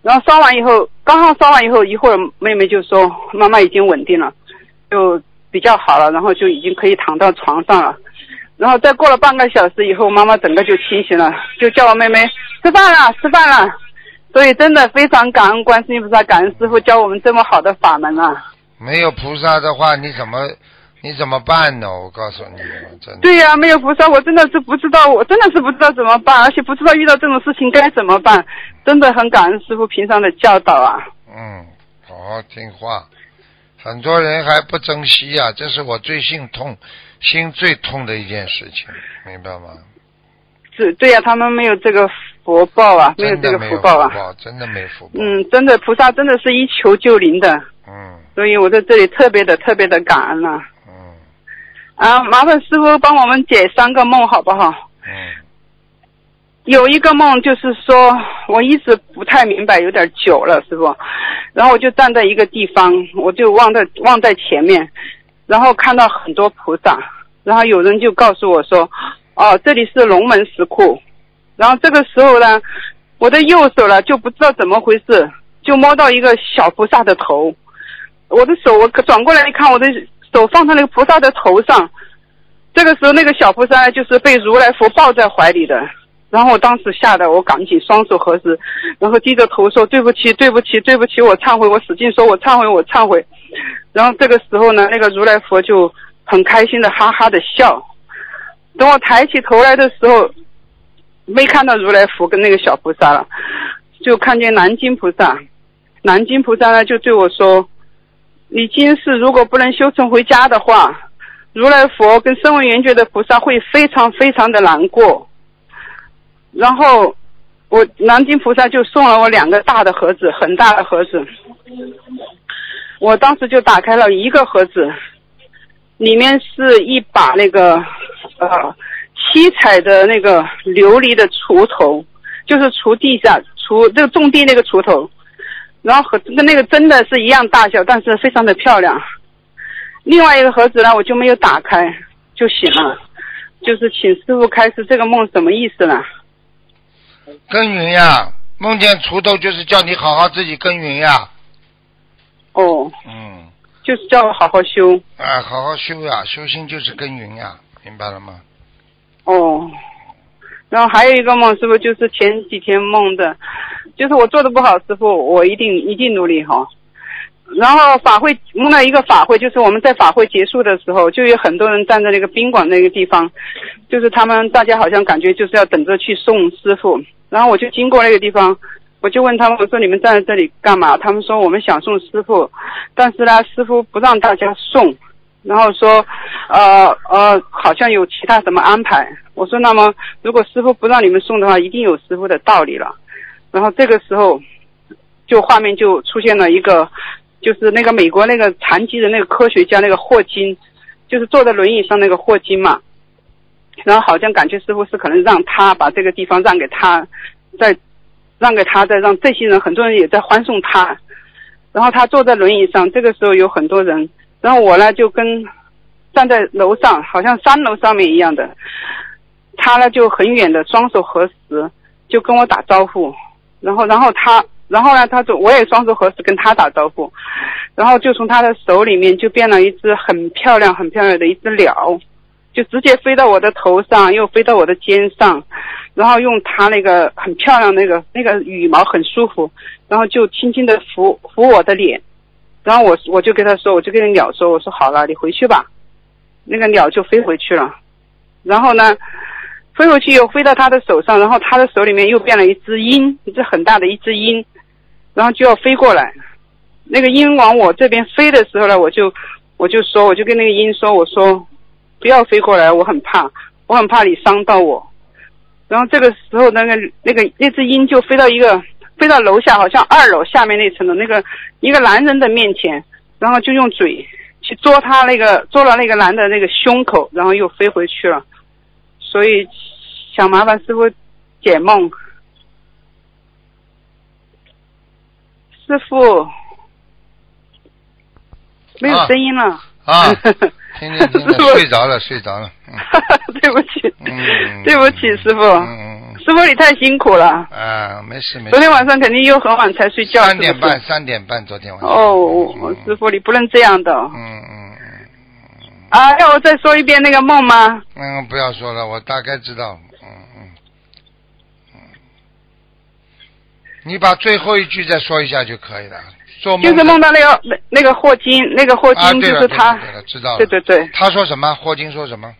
然后烧完以后，刚好烧完以后，一会儿妹妹就说妈妈已经稳定了，就比较好了，然后就已经可以躺到床上了。然后再过了半个小时以后，妈妈整个就清醒了，就叫我妹妹吃饭了，吃饭了。所以真的非常感恩观世音菩萨，感恩师傅教我们这么好的法门啊！没有菩萨的话，你怎么你怎么办呢？我告诉你，真的。对呀、没有菩萨，我真的是不知道，我真的是不知道怎么办，而且不知道遇到这种事情该怎么办，真的很感恩师傅平常的教导啊。嗯，好好听话。很多人还不珍惜呀、这是我最心痛、心最痛的一件事情，明白吗？是，对呀、他们没有这个福报啊，没有这个福报啊。报，真的没福报。嗯，真的菩萨真的是一求就灵的，嗯所以我在这里特别的特别的感恩啊。嗯啊，麻烦师傅帮我们解三个梦好不好？嗯有一个梦就是说，我一直不太明白，有点久了，师傅。然后我就站在一个地方，我就望在望在前面，然后看到很多菩萨，然后有人就告诉我说，哦，这里是龙门石窟。然后这个时候呢，我的右手呢就不知道怎么回事，就摸到一个小菩萨的头。我的手我转过来一看，我的手放在那个菩萨的头上。这个时候，那个小菩萨就是被如来佛抱在怀里的。然后我当时吓得我赶紧双手合十，然后低着头说对不起，对不起，对不起，我忏悔，我使劲说我忏悔，我忏悔。然后这个时候呢，那个如来佛就很开心的哈哈的笑。等我抬起头来的时候，没看到如来佛跟那个小菩萨了，就看见南京菩萨。南京菩萨呢就对我说：“你今世如果不能修成回家的话，如来佛跟声闻缘觉的菩萨会非常非常的难过。”然后我南京菩萨就送了我两个大的盒子，很大的盒子。我当时就打开了一个盒子，里面是一把那个呃七彩的那个琉璃的锄头，就是锄地下锄这个种地那个锄头，然后和跟那个真的是一样大小，但是非常的漂亮。另外一个盒子呢，我就没有打开就醒了，就是请师傅开示这个梦什么意思呢？耕耘呀，梦见锄头就是叫你好好自己耕耘呀。哦，嗯，就是叫我好好修。啊，好好修呀，修心就是耕耘呀，明白了吗？哦，然后还有一个梦，师傅就是前几天梦的，就是我做的不好，师傅我一定一定努力哈。然后法会梦到一个法会，就是我们在法会结束的时候，就有很多人站在那个宾馆那个地方，就是他们大家好像感觉就是要等着去送师傅，然后我就经过那个地方，我就问他们，我说你们站在这里干嘛？他们说我们想送师傅，但是呢，师傅不让大家送，然后说，呃呃，好像有其他什么安排。我说那么如果师傅不让你们送的话，一定有师傅的道理了。然后这个时候，就画面就出现了一个。就是那个美国那个残疾人那个科学家那个霍金，就是坐在轮椅上那个霍金嘛，然后好像感觉师傅是可能让他把这个地方让给他，再让给他，再让这些人很多人也在欢送他，然后他坐在轮椅上，这个时候有很多人，然后我呢就跟站在楼上，好像三楼上面一样的，他呢就很远的双手合十，就跟我打招呼，然后然后他。然后呢，他就我也双手合十跟他打招呼，然后就从他的手里面就变了一只很漂亮、很漂亮的一只鸟，就直接飞到我的头上，又飞到我的肩上，然后用他那个很漂亮那个那个羽毛很舒服，然后就轻轻的抚抚我的脸，然后我我就跟他说，我就跟鸟说，我说好了，你回去吧，那个鸟就飞回去了，然后呢。飞回去又飞到他的手上，然后他的手里面又变了一只鹰，一只很大的一只鹰。然后就要飞过来，那个鹰往我这边飞的时候呢，我就我就说，我就跟那个鹰说，我说不要飞过来，我很怕，我很怕你伤到我。然后这个时候，那个那个那只鹰就飞到一个飞到楼下，好像二楼下面那层的那个一个男人的面前，然后就用嘴去捉他那个捉了那个男的那个胸口，然后又飞回去了。所以想麻烦师傅解梦。师傅，没有声音了。啊，听见 听见，睡着了，睡着了。对不起，嗯，对不起，师傅。师傅，你太辛苦了。啊，没事没事。昨天晚上肯定又很晚才睡觉。三点半，三点半，昨天晚上。哦，师傅，你不能这样的。嗯嗯嗯。啊，要我再说一遍那个梦吗？嗯，不要说了，我大概知道。你把最后一句再说一下就可以了。做梦就是梦到那个那那个霍金，那个霍金就是他。对了，知道了。对对对。他说什么？霍金说什么？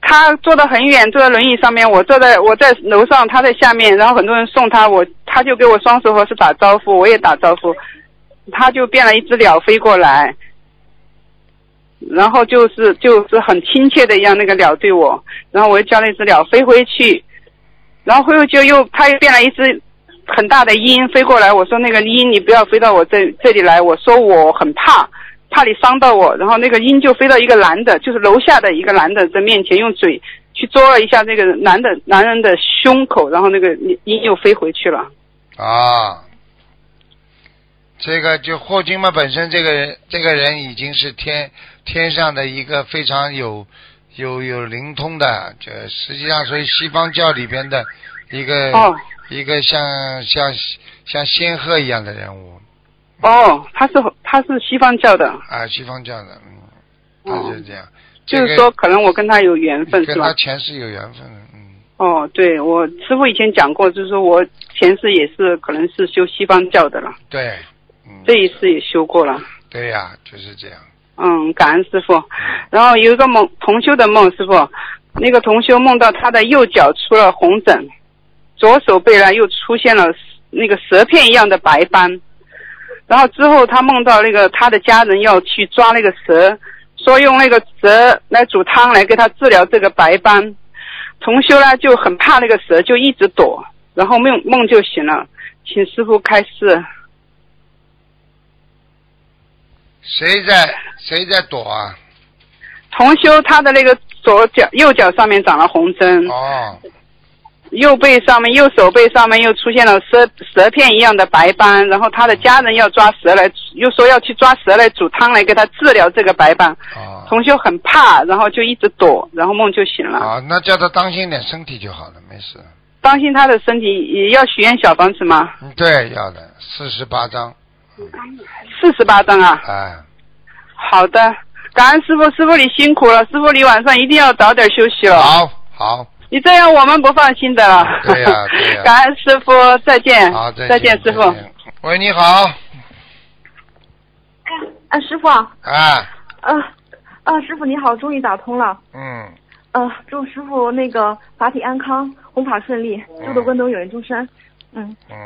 他坐得很远，坐在轮椅上面，我坐在我在楼上，他在下面，然后很多人送他，我他就给我双手合十打招呼，我也打招呼，他就变了一只鸟飞过来，然后就是就是很亲切的一样，那个鸟对我，然后我又叫那只鸟飞回去，然后飞回去又他又变了一只。很大的鹰飞过来，我说那个鹰你不要飞到我这这里来，我说我很怕，怕你伤到我。然后那个鹰就飞到一个男的，就是楼下的一个男的的面前，用嘴去捉了一下那个男的男人的胸口，然后那个鹰又飞回去了。啊，这个就霍金嘛，本身这个人这个人已经是天天上的一个非常有有有灵通的，这实际上属于西方教里边的一个。哦。一个像像像仙鹤一样的人物。哦，他是他是西方教的。啊，西方教的，嗯，他是这样。就是说，可能我跟他有缘分，是吧？跟他前世有缘分，嗯。哦，对我师傅以前讲过，就是说我前世也是可能是修西方教的了，对，嗯，这一次也修过了。对呀、就是这样。嗯，感恩师傅。然后有一个梦，同修的梦，师傅，那个同修梦到他的右脚出了红疹，左手背呢又出现了那个蛇片一样的白斑，然后之后他梦到那个他的家人要去抓那个蛇，说用那个蛇来煮汤来给他治疗这个白斑，同修呢就很怕那个蛇，就一直躲，然后梦梦就醒了，请师傅开示。谁在谁在躲啊？同修他的那个左脚右脚上面长了红针，哦，右背上面右手背上面又出现了蛇蛇片一样的白斑，然后他的家人要抓蛇来，又说要去抓蛇来煮汤来给他治疗这个白斑，哦，同修很怕，然后就一直躲，然后梦就醒了。啊，那叫他当心点身体就好了，没事。当心他的身体，也要许愿小房子吗？嗯，对，要的，四十八张，四十八张啊。哎，好的，感恩师傅，师傅你辛苦了，师傅你晚上一定要早点休息了。好，好，你这样我们不放心的。对呀对呀 感恩师傅，再见。好，再再见，师傅。喂，你好，啊，师傅啊，哎，呃，啊，师傅你好，终于打通了。嗯，呃，祝师傅那个法体安康，弘法顺利，祝的关东有人中山。嗯，嗯，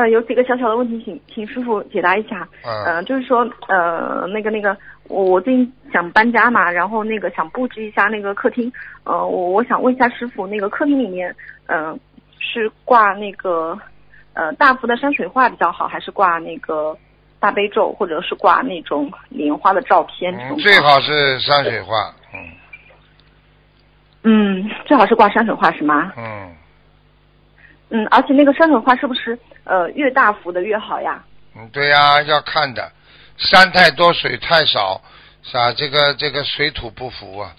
呃，有几个小小的问题，请请师傅解答一下。嗯呃，就是说，呃，那个那个，我我最近想搬家嘛，然后那个想布置一下那个客厅。呃，我我想问一下师傅，那个客厅里面，嗯、是挂那个呃大幅的山水画比较好，还是挂那个大悲咒，或者是挂那种莲花的照片？嗯最好是山水画，嗯嗯，最好是挂山水画是吗？嗯嗯，而且那个山水画是不是呃越大幅的越好呀？嗯，对呀、要看的，山太多水太少，是吧？这个这个水土不服啊，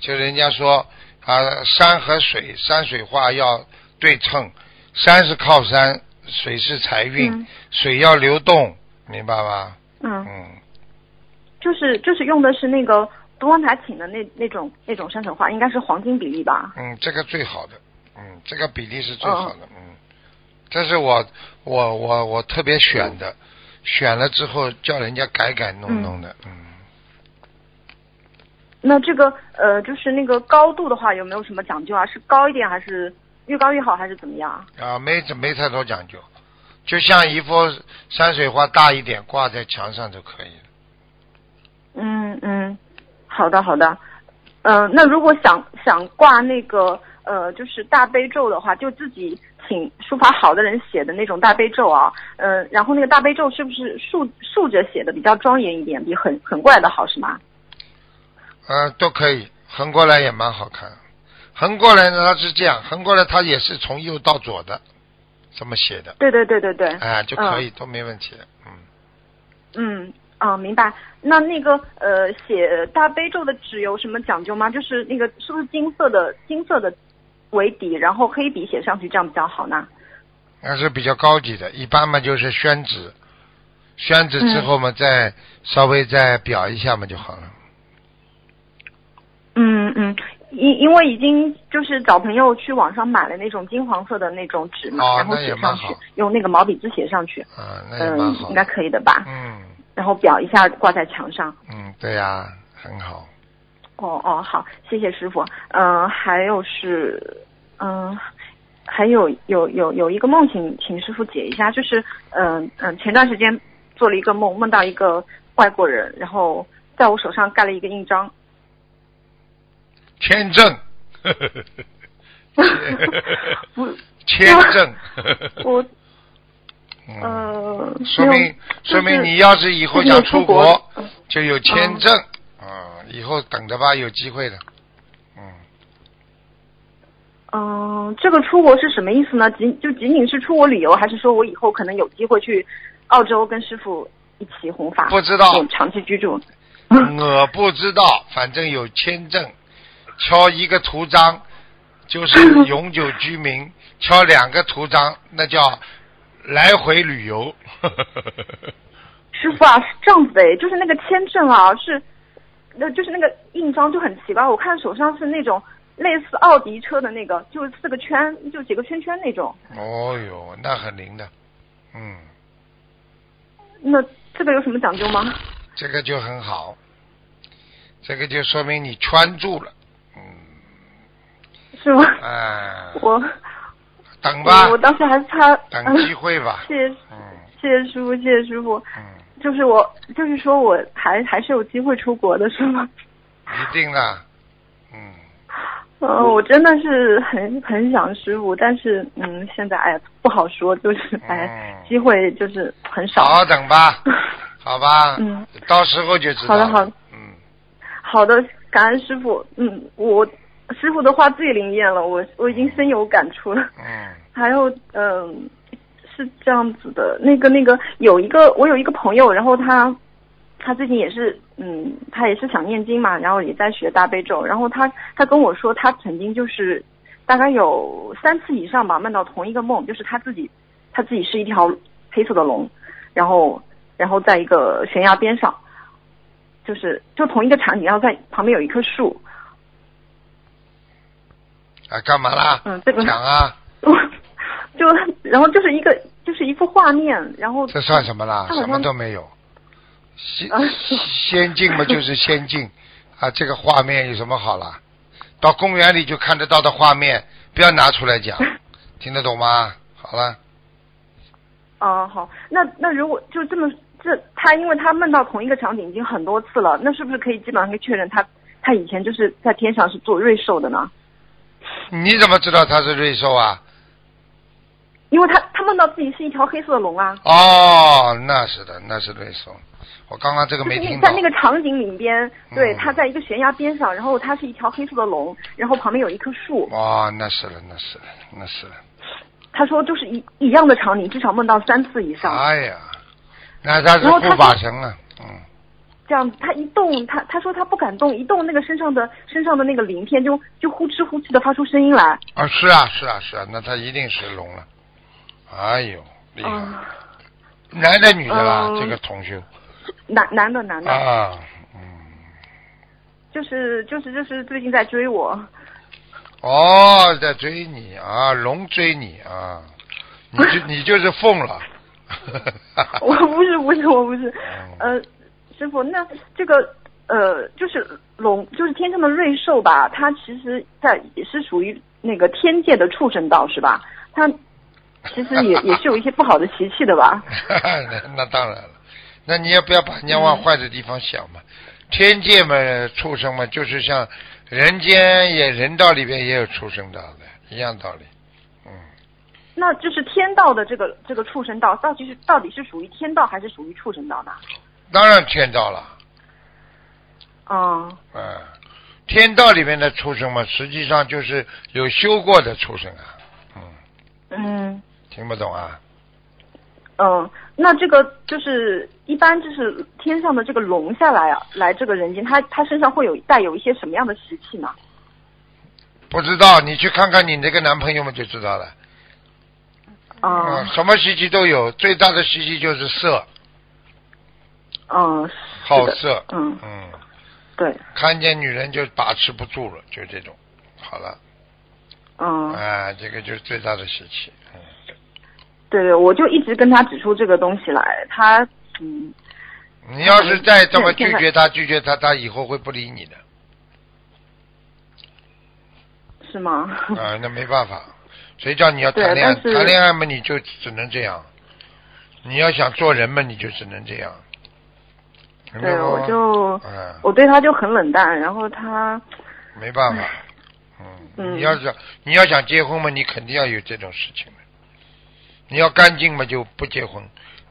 就人家说啊，山和水山水画要对称，山是靠山，水是财运，嗯水要流动，明白吗？嗯，嗯，就是就是用的是那个东方台请的那那种那种山水画，应该是黄金比例吧？嗯，这个最好的，嗯，这个比例是最好的，嗯，这是我我我我特别选的，选了之后叫人家改改弄弄的，嗯，那这个呃就是那个高度的话有没有什么讲究啊？是高一点还是越高越好，还是怎么样？啊，没没太多讲究，就像一幅山水画大一点挂在墙上就可以了。嗯嗯，好的好的。呃，那如果想想挂那个呃，就是大悲咒的话，就自己请书法好的人写的那种大悲咒啊，呃，然后那个大悲咒是不是竖竖着写的比较庄严一点，比横横过来的好是吗？呃，都可以，横过来也蛮好看。横过来呢，它是这样，横过来它也是从右到左的，这么写的，对对对对对。哎、就可以，都没问题的。嗯，嗯啊，明白。那那个呃，写大悲咒的纸有什么讲究吗？就是那个是不是金色的金色的为底，然后黑笔写上去，这样比较好呢？那是比较高级的，一般嘛就是宣纸，宣纸之后嘛，再稍微再裱一下嘛就好了。嗯嗯，因因为已经就是找朋友去网上买了那种金黄色的那种纸嘛，哦然后那写上去用那个毛笔字写上去，啊，那也蛮嗯，应该可以的吧？嗯然后裱一下挂在墙上。嗯，对呀、很好。哦哦，好，谢谢师傅。嗯、还有是，嗯、还有有有有一个梦请请师傅解一下，就是嗯嗯、前段时间做了一个梦，梦到一个外国人，然后在我手上盖了一个印章。签证，不，签证，我嗯，呃，说明说明就是你要是以后想出出国就有签证，啊，以后等着吧，有机会的，嗯，嗯、这个出国是什么意思呢？仅就仅仅是出国旅游，还是说我以后可能有机会去澳洲跟师傅一起弘法？不知道长期居住。我不知道，反正有签证，敲一个图章就是永久居民，敲两个图章那叫来回旅游。师傅啊，是这样子的，就是那个签证啊，是，那就是那个印章就很奇怪，我看手上是那种类似奥迪车的那个，就四个圈，就几个圈圈那种。哦哟，那很灵的，嗯，那这个有什么讲究吗？这个就很好，这个就说明你圈住了，嗯，是吗？哎，我等吧我，当时还是差等机会吧，谢谢嗯谢谢师傅，谢谢师傅。嗯，就是我，就是说我还还是有机会出国的，是吗？一定的，嗯，呃，我真的是很很想师傅，但是嗯，现在哎呀不好说，就是哎，嗯机会就是很少。好好等吧，好吧，嗯，到时候就知道了，好的好的嗯，好的，感恩师傅。嗯，我师傅的话最灵验了，我我已经深有感触了。嗯，还有，嗯、是这样子的，那个那个有一个我有一个朋友，然后他他最近也是，嗯，他也是想念经嘛，然后也在学大悲咒，然后他他跟我说，他曾经就是大概有三次以上吧，梦到同一个梦，就是他自己他自己是一条黑色的龙，然后然后在一个悬崖边上，就是就同一个场景，然后在旁边有一棵树，啊，干嘛啦？嗯，这个讲啊，就然后就是一个就是一幅画面，然后这算什么啦？什么都没有。仙啊仙境嘛，就是先进啊。这个画面有什么好啦？到公园里就看得到的画面，不要拿出来讲，听得懂吗？好了，啊，好，那那如果就这么这他，因为他梦到同一个场景已经很多次了，那是不是可以基本上可以确认他他以前就是在天上是做瑞兽的呢？你怎么知道他是瑞兽啊？因为他他梦到自己是一条黑色的龙啊，哦，那是的，那是瑞松。我刚刚这个没听到在。那个场景里边，对，嗯他在一个悬崖边上，然后他是一条黑色的龙，然后旁边有一棵树。哦，那是了，那是了，那是了。他说就是一一样的场景，至少梦到三次以上。哎呀，那他是护法神啊，嗯。这样，他一动，他他说他不敢动，一动那个身上的身上的那个鳞片就就呼哧呼哧的发出声音来。啊，是啊，是啊，是啊，那他一定是龙了。哎呦，厉害！啊、男的女的啦？嗯这个同修男男的男的。啊，嗯，就是就是就是最近在追我，哦，在追你啊，龙追你啊，你就 你就是凤了。我不是不是我不是，嗯呃，师傅，那这个呃就是龙就是天上的瑞兽吧，它其实在也是属于那个天界的畜生道是吧？它其实也 也是有一些不好的习气的吧？那 那当然了，那你也不要把人家往坏的地方想嘛。天界嘛，畜生嘛，就是像人间也人道里边也有畜生道的，一样道理。嗯，那就是天道的这个这个畜生道，到底是到底是属于天道还是属于畜生道呢？当然天道了。嗯嗯，天道里面的畜生嘛，实际上就是有修过的畜生啊。嗯，嗯听不懂啊？嗯，那这个就是一般就是天上的这个龙下来啊，来这个人间，他他身上会有带有一些什么样的习气呢？不知道，你去看看你那个男朋友们就知道了。啊嗯，什么习气都有，最大的习气就是色，嗯，好色。嗯，嗯，对，看见女人就把持不住了，就这种。好了，嗯，啊，这个就是最大的习气。嗯，对对，我就一直跟他指出这个东西来，他嗯你要是再这么拒绝他，拒绝他，他以后会不理你的。是吗？啊，那没办法，谁叫你要谈恋爱？谈恋爱嘛，你就只能这样。你要想做人嘛，你就只能这样。对，我就嗯，我对他就很冷淡，然后他没办法。嗯，嗯你要是你要想结婚嘛，你肯定要有这种事情的。你要干净嘛，就不结婚；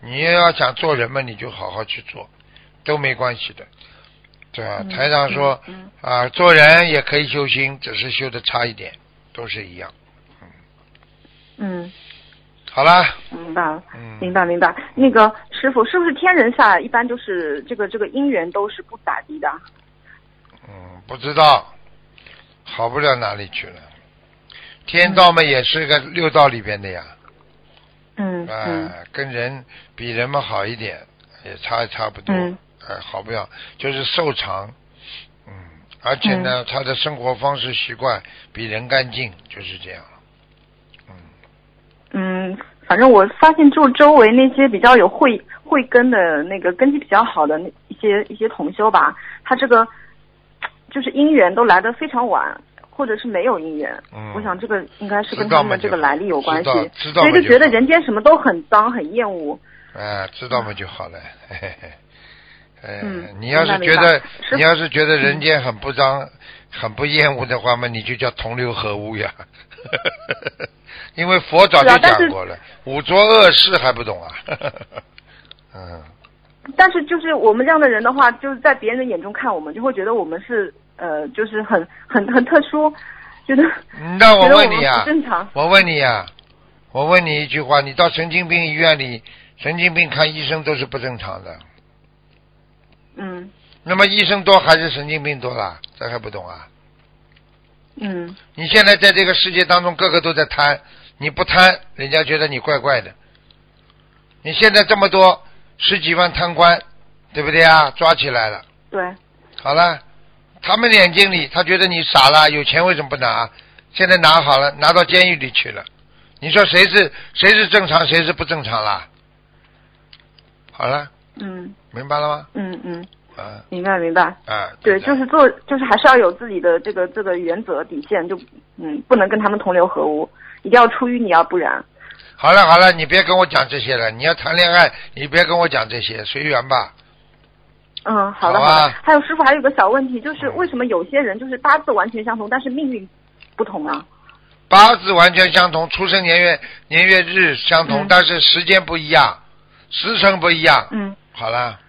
你要想做人嘛，你就好好去做，都没关系的，对吧？嗯台长说嗯啊，做人也可以修心，只是修的差一点，都是一样。嗯好了，明白了。嗯，明白明白，那个师傅是不是天人下来一般就是这个这个姻缘都是不咋地的？嗯，不知道，好不了哪里去了。天道嘛，也是个六道里边的呀，嗯跟人比人们好一点，也差也差不多，嗯。哎、好不了，就是瘦长，嗯，而且嗯。呢，他的生活方式习惯比人干净，就是这样。嗯，嗯，反正我发现就周围那些比较有慧慧根的那个根基比较好的那一些一些同修吧，他这个就是姻缘都来的非常晚，或者是没有姻缘。嗯我想这个应该是跟他们这个来历有关系知道，知道所以就觉得人间什么都很脏很厌恶。哎，知道嘛就好了。嘿嘿嘿。哎，嗯你要是觉得是你要是觉得人间很不脏、很不厌恶的话嘛，你就叫同流合污呀。因为佛早就讲过了，五浊恶世还不懂啊。嗯，但是就是我们这样的人的话，就是在别人的眼中看我们，就会觉得我们是呃，就是很很很特殊，觉得那我问你啊，正常。我问你啊、我问你一句话，你到神经病医院里，神经病看医生都是不正常的，嗯那么医生多还是神经病多啦？这还不懂啊？嗯你现在在这个世界当中，个个都在贪，你不贪，人家觉得你怪怪的。你现在这么多十几万贪官，对不对啊？抓起来了，对，好了，他们眼睛里他觉得你傻了，有钱为什么不拿？现在拿好了，拿到监狱里去了。你说谁是谁是正常，谁是不正常啦？好了，嗯明白了吗？嗯嗯，啊明白明白。啊，对，就是做，就是还是要有自己的这个这个原则底线，就嗯，不能跟他们同流合污，一定要出淤泥而不染。好了好了，你别跟我讲这些了。你要谈恋爱，你别跟我讲这些，随缘吧。嗯，好的好的。还有师傅，还有个小问题，就是为什么有些人就是八字完全相同，但是命运不同啊？八字完全相同，出生年月年月日相同，嗯但是时间不一样，时辰不一样。嗯，好了，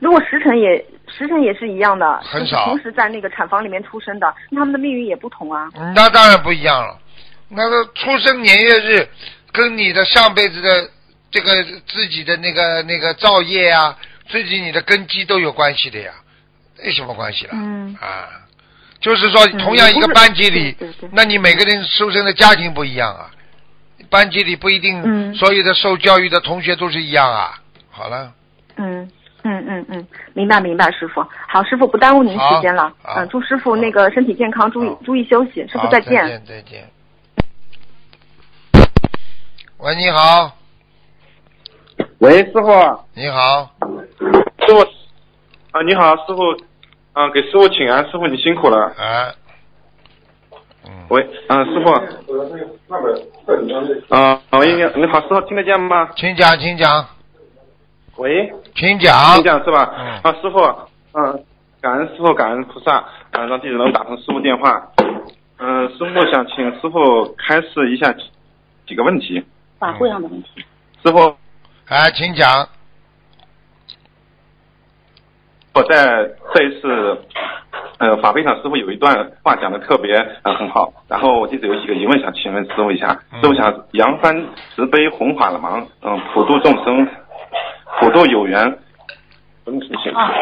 如果时辰也时辰也是一样的，很少同时在那个产房里面出生的，那他们的命运也不同啊。嗯那当然不一样了。那个出生年月日跟你的上辈子的这个自己的那个那个造业啊，自己你的根基都有关系的呀，没什么关系了。嗯啊，就是说，嗯同样一个班级里，那你每个人出生的家庭不一样啊，班级里不一定嗯所有的受教育的同学都是一样啊。好了，嗯嗯嗯嗯，明白明白，师傅。好，师傅不耽误您时间了。好好嗯，祝师傅那个身体健康，注意注意休息。师傅再见。再见再见。喂，你好，喂，师傅，你好，师傅，啊，你好，师傅，啊，给师傅请安，师傅你辛苦了。啊，嗯，喂，啊，师傅，啊，喂，你你好，师傅听得见吗？请讲，请讲，喂，请讲，请讲是吧？嗯啊，师傅，嗯、感恩师傅，感恩菩萨，啊，让弟子能打通师傅电话。嗯、师傅想请师傅开示一下几几个问题。法会上的问题。师傅，哎，请讲，我在这一次呃法会上，师傅有一段话讲的特别呃很好，然后我弟子有几个疑问想请问师傅一下。嗯师傅想扬帆慈悲弘法忙，嗯、普度众生，普度有缘。嗯，谢谢。啊，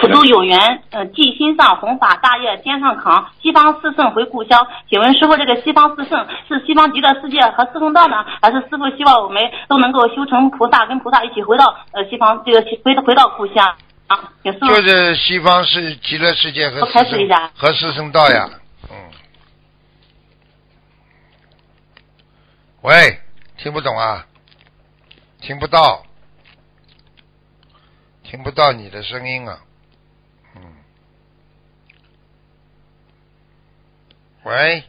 普度有缘，呃，记心上弘法大业肩上扛，西方四圣回故乡。请问师傅，这个西方四圣是西方极乐世界和四圣道呢，还是师傅希望我们都能够修成菩萨，跟菩萨一起回到呃西方这个回回到故乡啊？就是西方是极乐世界和我四圣开始一下和四圣道呀，嗯，喂，听不懂啊？听不到，听不到你的声音啊，嗯，喂，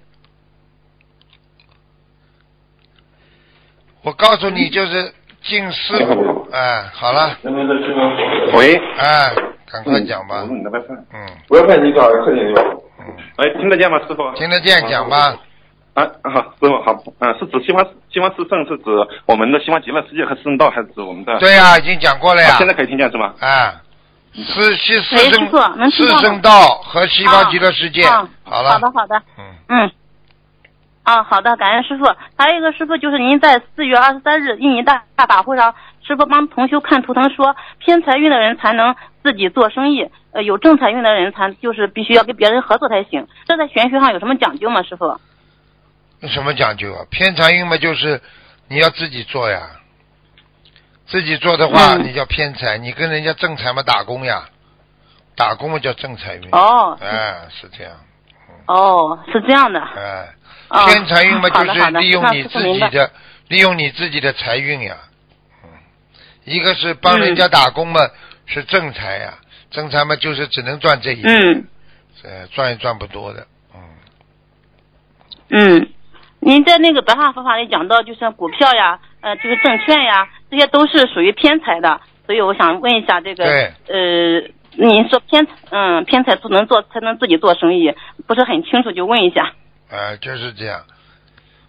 我告诉你，就是敬师傅，哎，好了，喂，哎，赶快讲吧我，问你的 WiFi。嗯不要看你搞快点就。嗯，喂，听得见吗，师傅？听得见，讲吧。啊，好，师傅好，嗯、是指西方西方四圣是指我们的西方极乐世界和四圣道，还是指我们的？对呀、已经讲过了呀。啊现在可以听见是吗？哎，四西四圣四圣道和西方极乐世界。啊好了。好的好的，嗯，嗯。啊，好的，感恩师傅。还有一个师傅，就是您在四月二十三日印尼大大法会上，师傅帮同修看图腾说，偏财运的人才能自己做生意，呃，有正财运的人才就是必须要跟别人合作才行。这在玄学上有什么讲究吗，师傅？有什么讲究啊？偏财运嘛，就是你要自己做呀。自己做的话，嗯你叫偏财；你跟人家正财嘛，打工呀。打工嘛叫正财运。哦，哎，是这样。哦，是这样的。哎，哦偏财运嘛，就是利用你自己的，利用你自己的财运呀。嗯，一个是帮人嗯。家打工嘛，是正财呀，正财嘛就是只能赚这一，嗯。呃，赚也赚不多的。嗯，嗯，您在那个白话佛法里讲到，就是股票呀，呃，就是证券呀，这些都是属于偏财的，所以我想问一下这个，对。呃，您说偏嗯偏财不能做才能自己做生意，不是很清楚，就问一下。呃，就是这样。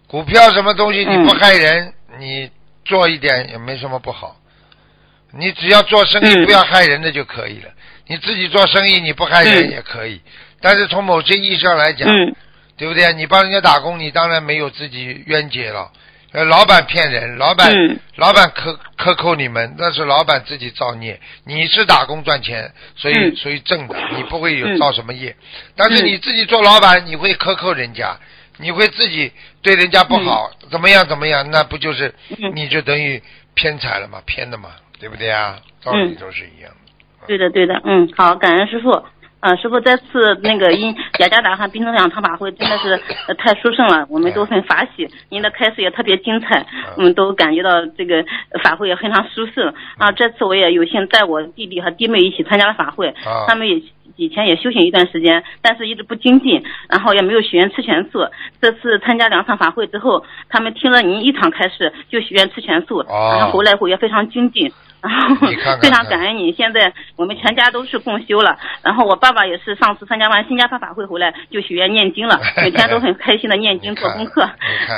股票什么东西你嗯不害人，你做一点也没什么不好。你只要做生意嗯不要害人的就可以了。你自己做生意你不害人嗯也可以，但是从某些意义上来讲，嗯对不对？你帮人家打工，你当然没有自己冤结了。呃，老板骗人，老板、嗯老板克克扣你们，那是老板自己造孽。你是打工赚钱，所以、嗯所以挣的，你不会有嗯造什么业。但是你自己做老板，你会克扣人家，你会自己对人家不好，怎么样怎么样，那不就是、嗯你就等于偏财了嘛，偏的嘛，对不对啊？道理嗯都是一样的。对的，对的，嗯，好，感恩师傅。啊，师傅，这次那个因雅加达和冰城两场法会真的是、呃、太殊胜了，我们都很法喜。您的开示也特别精彩，我们都感觉到这个法会也非常殊胜。啊，这次我也有幸带我弟弟和弟妹一起参加了法会，啊他们也以前也修行一段时间，但是一直不精进，然后也没有许愿吃全素。这次参加两场法会之后，他们听了您一场开示就许愿吃全素，哦然后回来后也非常精进。然后非常感恩你，现在我们全家都是共修了。然后我爸爸也是上次参加完新加坡法会回来就许愿念经了，每天都很开心的念经 做功课。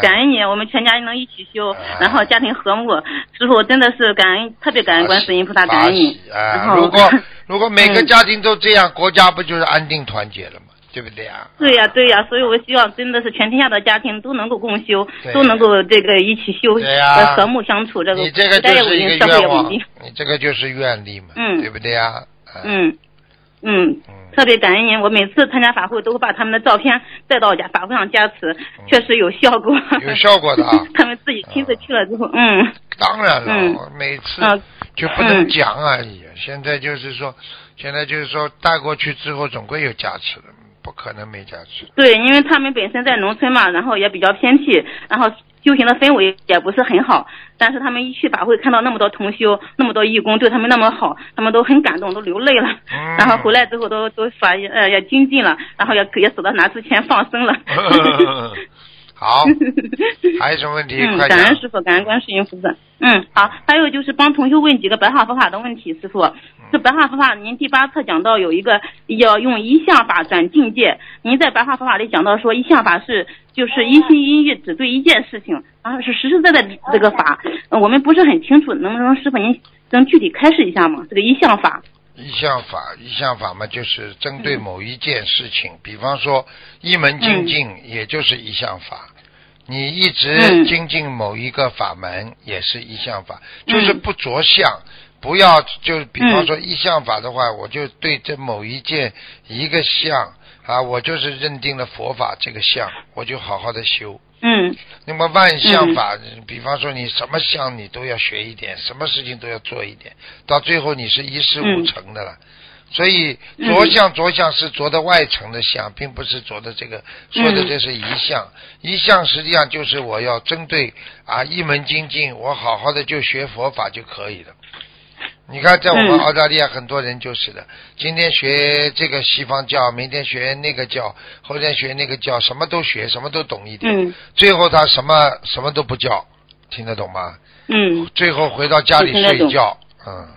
感恩你，我们全家能一起修啊，然后家庭和睦。师傅真的是感恩，特别感恩观世音菩萨，感恩你。然啊！后如果如果每个嗯家庭都这样，国家不就是安定团结了吗？对不对啊？对呀、对呀、所以我希望真的是全天下的家庭都能够共修对，都能够这个一起修，对呀呃和睦相处，这个你这个家也稳定，就是一个社会。你这个就是愿力嘛，嗯对不对呀？啊嗯，嗯，嗯特别感恩您。我每次参加法会都会把他们的照片带到家法会上加持，确实有效果。嗯有效果的啊 他们自己亲自去了之后，嗯当然了，嗯每次啊就不能讲而已。现在就是说，现在就是说带过去之后总归有加持的，不可能没家具。对，因为他们本身在农村嘛，然后也比较偏僻，然后修行的氛围也不是很好。但是他们一去法会，看到那么多同修，那么多义工对他们那么好，他们都很感动，都流泪了。嗯 然后回来之后都都发呃也精进了，然后也也舍得拿出钱放生了。好，还有什么问题？嗯，感恩。师傅，感恩观世音菩萨。嗯，好，还有就是帮同学问几个白话佛法的问题，师傅。这白话佛法，您第八册讲到有一个要用一向法转境界。您在白话佛法里讲到说，一向法是就是一心一意只对一件事情，然后是实实在在这个法，呃我们不是很清楚，能不能师傅您能具体开示一下吗？这个一向法。一项法，一项法嘛，就是针对某一件事情，比方说一门精进，也就是一项法。你一直嗯。精进某一个法门，也是一项法，嗯。就是不着相，不要就比方嗯。说一项法的话，我就对这某一件一个相啊，我就是认定了佛法这个相，我就好好的修。嗯。那么万象法，比方说你什么相你都要学一点，什么事情都要做一点，到最后你是一事无成的了。所以嗯着相着相是着的外层的相，并不是着的这个说的这是一相。一相实际上就是我要针对啊一门精进，我好好的就学佛法就可以了。你看，在我们嗯澳大利亚很多人就是的，今天学这个西方教，明天学那个教，后天学那个教，什么都学，什么都懂一点。嗯最后他什么什么都不教，听得懂吗？嗯。最后回到家里睡觉，嗯，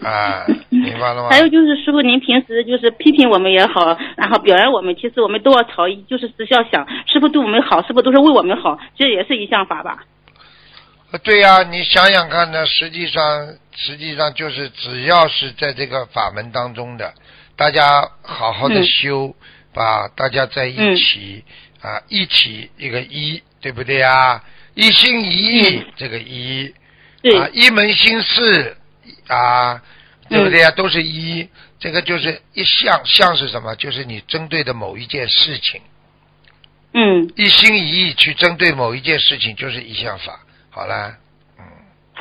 啊，明白了吗？还有就是师傅，您平时就是批评我们也好，然后表扬我们，其实我们都要朝，就是只需要想，师傅对我们好，师傅都是为我们好？这也是一项法吧？呃对呀、你想想看呢，实际上实际上就是只要是在这个法门当中的，大家好好的嗯修，把大家在一起、啊，一起一个一，对不对啊？一心一意，这个一啊，一门心思啊，对不对呀、都是一，这个就是一项，项是什么？就是你针对的某一件事情，嗯，一心一意去针对某一件事情，就是一项法。好了，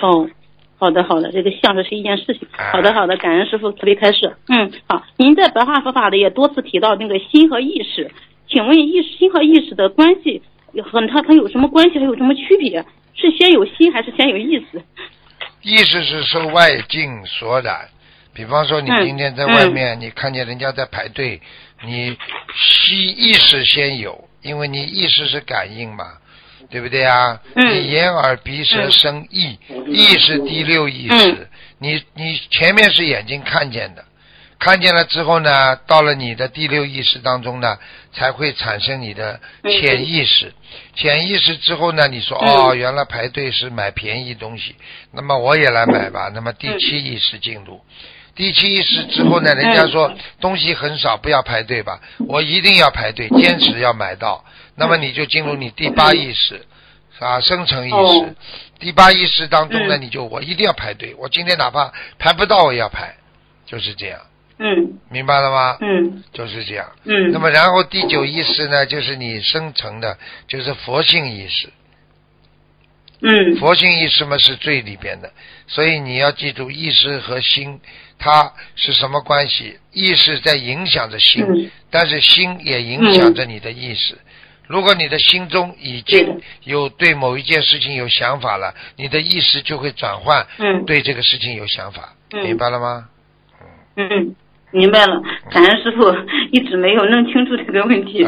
哦，好的，好的，这个项是是一件事情。哎好的，好的，感恩师傅慈悲开示。嗯，好，您在白话佛法里也多次提到那个心和意识，请问意识心和意识的关系有和它它有什么关系，还有什么区别？是先有心还是先有意识？意识是受外境所染，比方说你嗯今天在外面，你看见人家在排队，你吸意识先有，因为你意识是感应嘛，对不对啊？嗯你眼耳鼻舌嗯身意，意是第六意识，嗯你你前面是眼睛看见的。看见了之后呢，到了你的第六意识当中呢，才会产生你的潜意识。潜意识之后呢，你说嗯。哦，原来排队是买便宜东西，那么我也来买吧。那么第七意识进入，第七意识之后呢，人家说东西很少，不要排队吧，我一定要排队，坚持要买到。那么你就进入你第八意识，啊，生成意识。哦。第八意识当中呢，嗯。你就我一定要排队，我今天哪怕排不到我也要排，就是这样，嗯明白了吗？嗯就是这样。嗯。那么然后第九意识呢，就是你生成的，就是佛性意识。嗯佛性意识嘛是最里边的，所以你要记住意识和心它是什么关系？意识在影响着心，嗯但是心也影响着你的意识。如果你的心中已经有对某一件事情有想法了，你的意识就会转换，嗯对这个事情有想法，嗯明白了吗？嗯，明白了。感恩师傅一直没有弄清楚这个问题。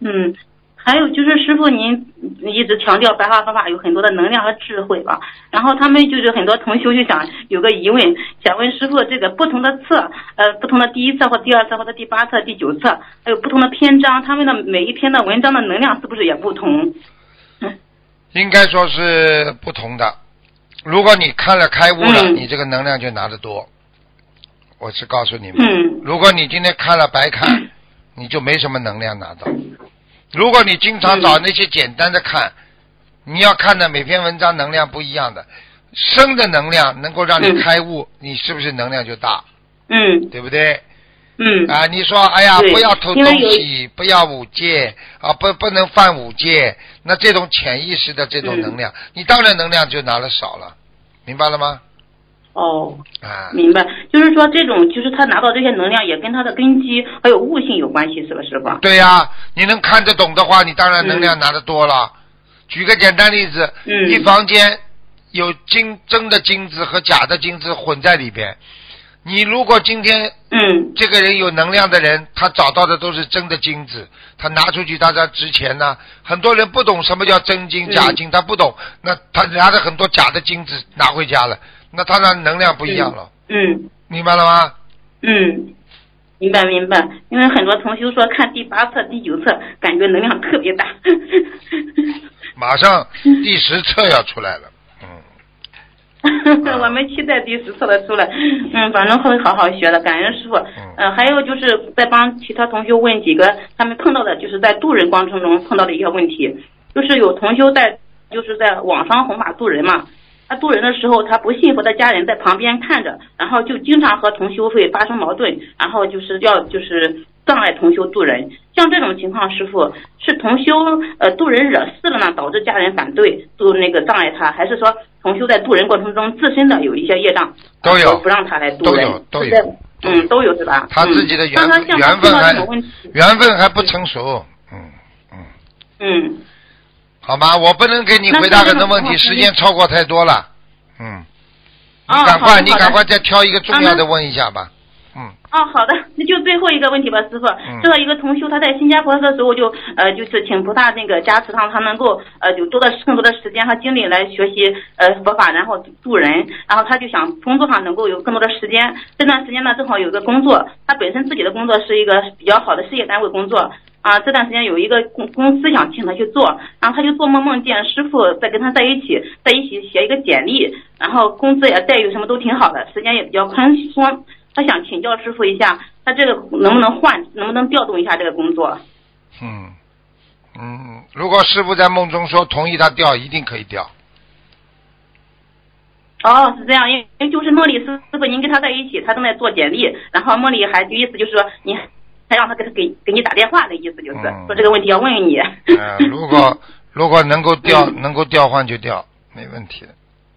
嗯 还有就是师傅您一直强调白话方法有很多的能量和智慧吧，然后他们就是很多同修就想有个疑问，想问师傅这个不同的册，呃，不同的第一册或第二册或者第八册、第九册，还有不同的篇章，他们的每一篇的文章的能量是不是也不同？应该说是不同的。如果你看了开悟了，嗯你这个能量就拿得多。我是告诉你们，嗯如果你今天看了白看，你就没什么能量拿到。如果你经常找那些简单的看，你要看的每篇文章能量不一样的，生的能量能够让你嗯开悟，你是不是能量就大？嗯对不对？嗯啊，你说，哎呀，不要偷东西，不要五戒啊，不不能犯五戒，那这种潜意识的这种嗯能量，你当然能量就拿的少了，明白了吗？哦，啊，明白，就是说这种就是他拿到这些能量也跟他的根基还有悟性有关系，是吧，师傅？对呀、你能看得懂的话，你当然能量拿得多了。举个简单例子，嗯一房间有金真的金子和假的金子混在里边，你如果今天嗯这个人有能量的人，他找到的都是真的金子，他拿出去，他才值钱呢。很多人不懂什么叫真金假金，他不懂，那他拿着很多假的金子拿回家了，那他的能量不一样了，嗯明白了吗？嗯，明白明白，因为很多同学说看第八册、第九册，感觉能量特别大。马上第十册要出来了，嗯，我们期待第十册的出来，嗯，反正会好好学的，感恩师傅。嗯、还有就是再帮其他同学问几个他们碰到的，就是在渡人过程中碰到的一些问题，就是有同修在就是在网上弘法渡人嘛，他渡人的时候，他不信佛的家人在旁边看着，然后就经常和同修会发生矛盾，然后就是要就是障碍同修渡人。像这种情况，师傅是同修呃渡人惹事了呢，导致家人反对渡那个障碍他，还是说同修在渡人过程中自身的有一些业障，都有不让他来渡都人？有都有嗯，都有是吧？他自己的嗯缘分那他像他缘分还缘分还不成熟，嗯嗯，嗯，好吗？我不能给你回答很多问题，时间超过太多了，嗯，你哦赶快，你赶快再挑一个重要的问一下吧，嗯，哦，好的，那就最后一个问题吧，师傅。这个一个同修他在新加坡的时候就呃就是请菩萨那个加持他，他能够呃有多的更多的时间和精力来学习呃佛法，然后助人，然后他就想工作上能够有更多的时间。这段时间呢，正好有个工作，他本身自己的工作是一个比较好的事业单位工作。啊，这段时间有一个公公司想请他去做，然后他就做梦梦见师傅在跟他在一起，在一起写一个简历，然后工资也待遇什么都挺好的，时间也比较宽松。他想请教师傅一下，他这个能不能换，能不能调动一下这个工作？嗯嗯，如果师傅在梦中说同意他调，一定可以调。哦，是这样，因为就是梦里师傅您跟他在一起，他正在做简历，然后梦里还就意思就是说你还让他给他给给你打电话的意思就是、嗯说这个问题要问问你。呃，如果 如果能够调能够调换就调，没问题的。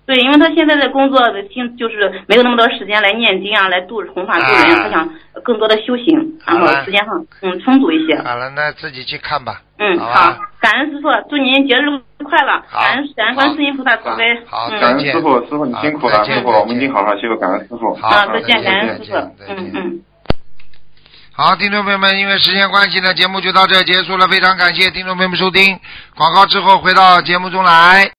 对，因为他现在的工作的心就是没有那么多时间来念经啊，来度弘法度人，啊他想更多的修行，然后时间上嗯充足一些。好了，那自己去看吧。嗯，好好，感恩师傅，祝您节日快乐，感恩感恩观世音菩萨慈悲。好，嗯感。恩师傅，师傅你辛苦了，好再见师傅，我们一定好好修，感恩师傅。好，再见，感恩师傅嗯嗯。好，听众朋友们，因为时间关系呢，节目就到这结束了。非常感谢听众朋友们收听广告之后回到节目中来。